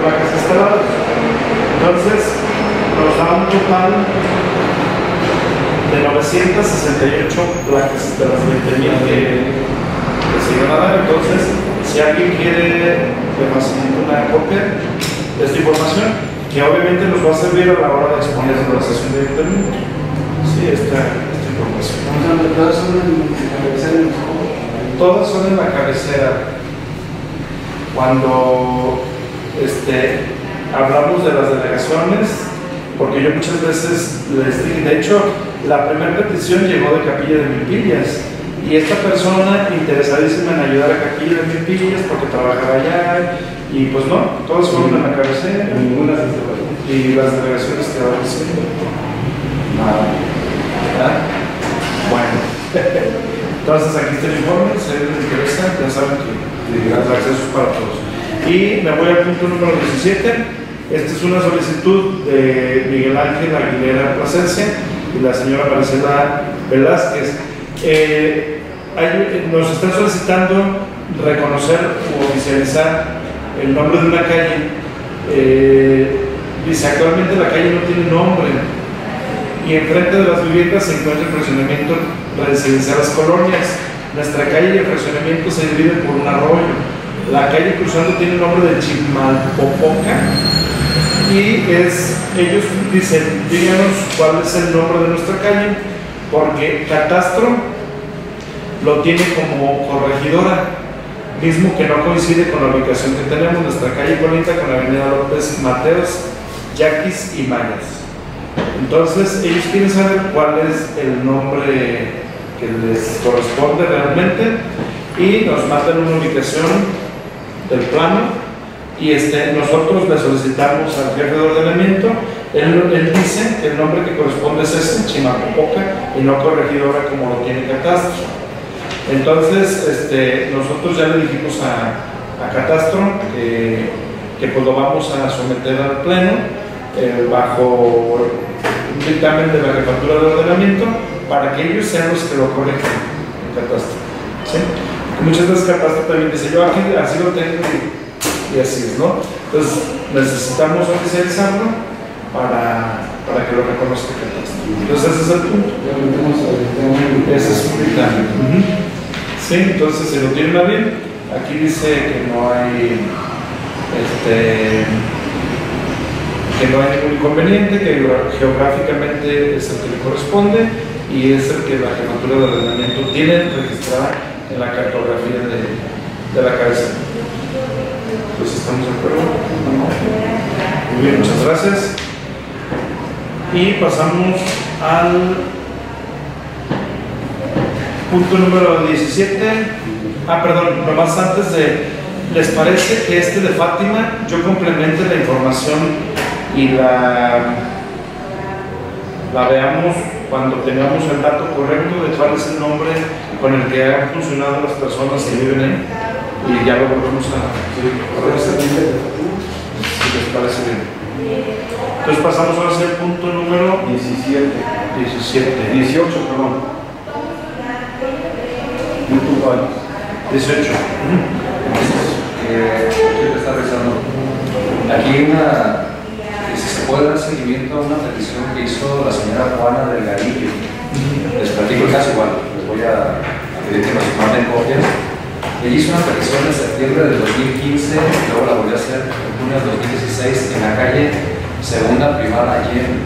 Speaker 1: placas instaladas. Entonces, nos da un total de 968 placas de las 20.000 que, que se iban a dar. Entonces, si alguien quiere le facilito una copia de esta información, que obviamente nos va a servir a la hora de exponer la sesión de ayuntamiento. Sí, esta, esta información.
Speaker 2: Todas son en cabecera en
Speaker 1: Todas son en la cabecera. Cuando este, hablamos de las delegaciones, porque yo muchas veces les dije, de hecho, la primera petición llegó de Capilla de Milpillas. Y esta persona interesadísima en ayudar a Capilla de Milpillas porque trabajaba allá. Y pues no, todas fueron en la cabecera.
Speaker 4: Ninguna se.
Speaker 1: Y las delegaciones quedaron sin nada. ¿Verdad? Bueno. Entonces aquí está el informe, si a alguien les interesa, ya saben que el acceso es para todos. Y me voy al punto número 17. Esta es una solicitud de Miguel Ángel Aguilera Plasencia y la señora Marcela Velázquez. Eh, nos están solicitando reconocer o oficializar el nombre de una calle. Eh, dice, actualmente la calle no tiene nombre y enfrente de las viviendas se encuentra el fraccionamiento residencial Las Colonias. Nuestra calle de fraccionamiento se divide por un arroyo. La calle cruzando tiene el nombre de Chimalpopoca y es, ellos dicen, díganos cuál es el nombre de nuestra calle, porque Catastro lo tiene como corregidora, mismo que no coincide con la ubicación que tenemos. Nuestra calle bonita con la avenida López Mateos, Yaquis y Mayas. Entonces, ellos quieren saber cuál es el nombre que les corresponde realmente y nos mandan una ubicación del plano y este, nosotros le solicitamos al jefe de ordenamiento, él, él dice que el nombre que corresponde es ese, Chimapopoca, y no corregidora como lo tiene Catastro. Entonces, este, nosotros ya le dijimos a, a catastro, que, que pues lo vamos a someter al pleno eh, bajo un dictamen de la jefatura de ordenamiento para que ellos sean los que lo corrijan en catastro. ¿sí? Muchas veces catastro también dice, yo aquí así lo tengo y, y así es, ¿no? Entonces necesitamos oficializarlo para, para que lo reconozca. Entonces ese es el punto. Ese es un dictamen. Sí, entonces se lo tienen a bien. Aquí dice que no hay este que no hay ningún inconveniente, que geográficamente es el que le corresponde y es el que la jefatura de ordenamiento tiene registrada en la cartografía de, de la cabeza. Pues estamos de acuerdo. Muy bien, muchas gracias. Y pasamos al punto número 17. Ah, perdón, nomás antes de, ¿les parece que este de Fátima yo complemente la información y la, la veamos cuando tengamos el dato correcto de cuál es el nombre con el que han funcionado las personas que viven ahí? Y ya lo volvemos a
Speaker 2: Correctamente.
Speaker 1: si les parece bien. Entonces pasamos ahora el punto número
Speaker 4: 17.
Speaker 1: 17.
Speaker 4: 18, perdón. Muy puntuales.
Speaker 1: 18.
Speaker 3: Eh, ¿qué está revisando? Aquí una, si se puede dar seguimiento a una petición que hizo la señora Juana Delgadillo. Les platico el caso igual, voy a, pedir que nos manden copias. Ella hizo una petición en septiembre del 2015, luego la volvió a hacer en junio del 2016 en la calle Segunda Privada Allende.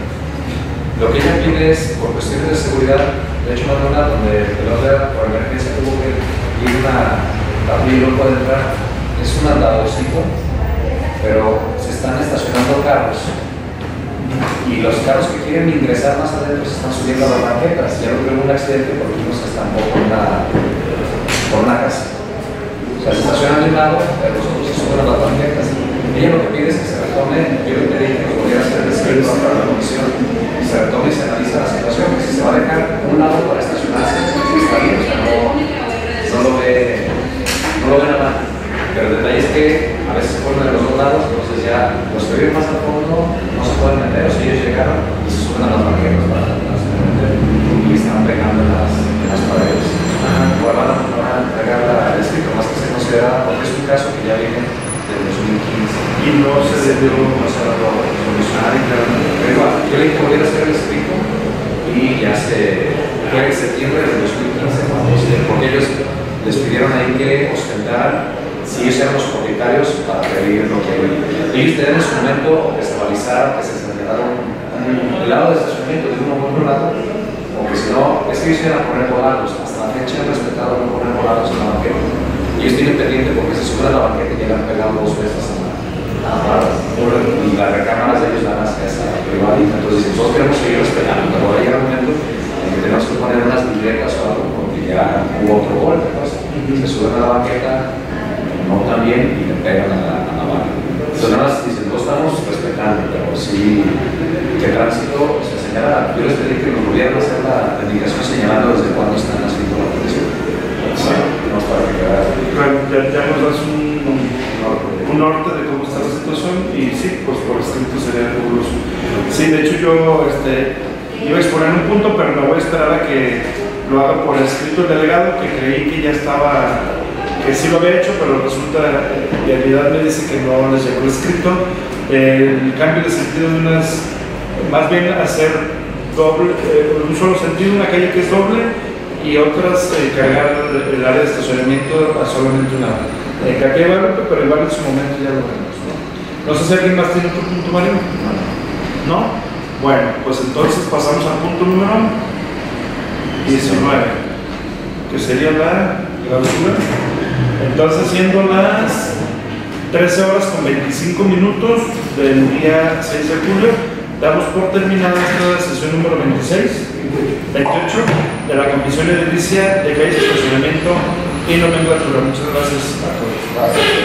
Speaker 3: Lo que ella pide es, por cuestiones de seguridad, de hecho una zona donde el otro por emergencia tuvo que ir una y no puede entrar, es un andadorcito, pero se están estacionando carros. Y los carros que quieren ingresar más adentro se están subiendo a las banquetas. Ya no hubo un accidente porque uno se estampó por una, por una casa. O sea, se estacionan de un lado, pero los se suben a las banquetas. Ella lo que pide es que se retome, yo le pedí que pudiera hacer el escrito para la comisión, se retome y se analiza la situación, que si se va a dejar un lado para estacionarse, está bien, o sea, no, no lo ve, no lo ve nada mal. Pero el detalle es que a veces se ponen de los dos lados, entonces ya los que viven más al fondo no se pueden meter, o sea, ellos llegaron y se suben a las banquetas para, para se meter y están pegando en las, en las paredes. Igual van a, van a entregar la- el escrito, más que se considera, porque es un caso que ya viene del 2015
Speaker 1: Y no se debió
Speaker 3: no se ha dado solucionar y claro, pero igual, yo le dije que volviera a hacer el escrito y ya se fue en septiembre del 2015 cuando se- porque ellos les pidieron ahí que ostentaran si ellos eran los propietarios para pedir lo que ellos tenían en su momento que se balizaran, que se señalaron un lado de estacionamiento de uno u otro lado, o que si no, es que ellos iban a poner volados, hasta la fecha han respetado no poner volados en la banqueta. Ellos tienen pendiente porque se suben a la banqueta y llegan pegado dos veces a la, a la barra. y las recámaras de ellos van hacia esa privadita. Entonces, dicen, nosotros queremos seguir respetando, pero va a llegar un momento en que tenemos que poner unas bicicletas o algo porque ya hubo otro golpe. Pues. Se suben a la banqueta, no también y le pegan a la, a la barra. Entonces, nada más dicen, no estamos respetando, pero sí que tránsito se señala. Yo les pedí que nos volvieran a hacer la, la indicación señalando desde cuándo están haciendo la protección. No para que quedara.
Speaker 1: Bueno, ya, ya nos das un, un norte de cómo está la situación y sí, pues por escrito sería fabuloso. Sí, de hecho yo este, iba a exponer un punto, pero me voy a esperar a que lo haga por escrito el delegado, que creí que ya estaba, que sí lo había hecho, pero resulta, eh, en realidad me dice que no les llegó escrito. El cambio de sentido de unas, más bien hacer doble, eh, un solo sentido, una calle que es doble y otras eh, cargar el área de estacionamiento a solamente una. Eh, Guadalupe, pero igual en su momento ya lo veremos. ¿no? no sé si alguien más tiene otro punto, Mario. ¿No? Bueno, pues entonces pasamos al punto número 19, que sería la clausura. Entonces, siendo las 13 horas con 25 minutos del día 6 de julio, damos por terminada esta sesión número 26, 28 de la Comisión Edilicia de Calles Estacionamiento y Nomenclatura. Muchas gracias a todos.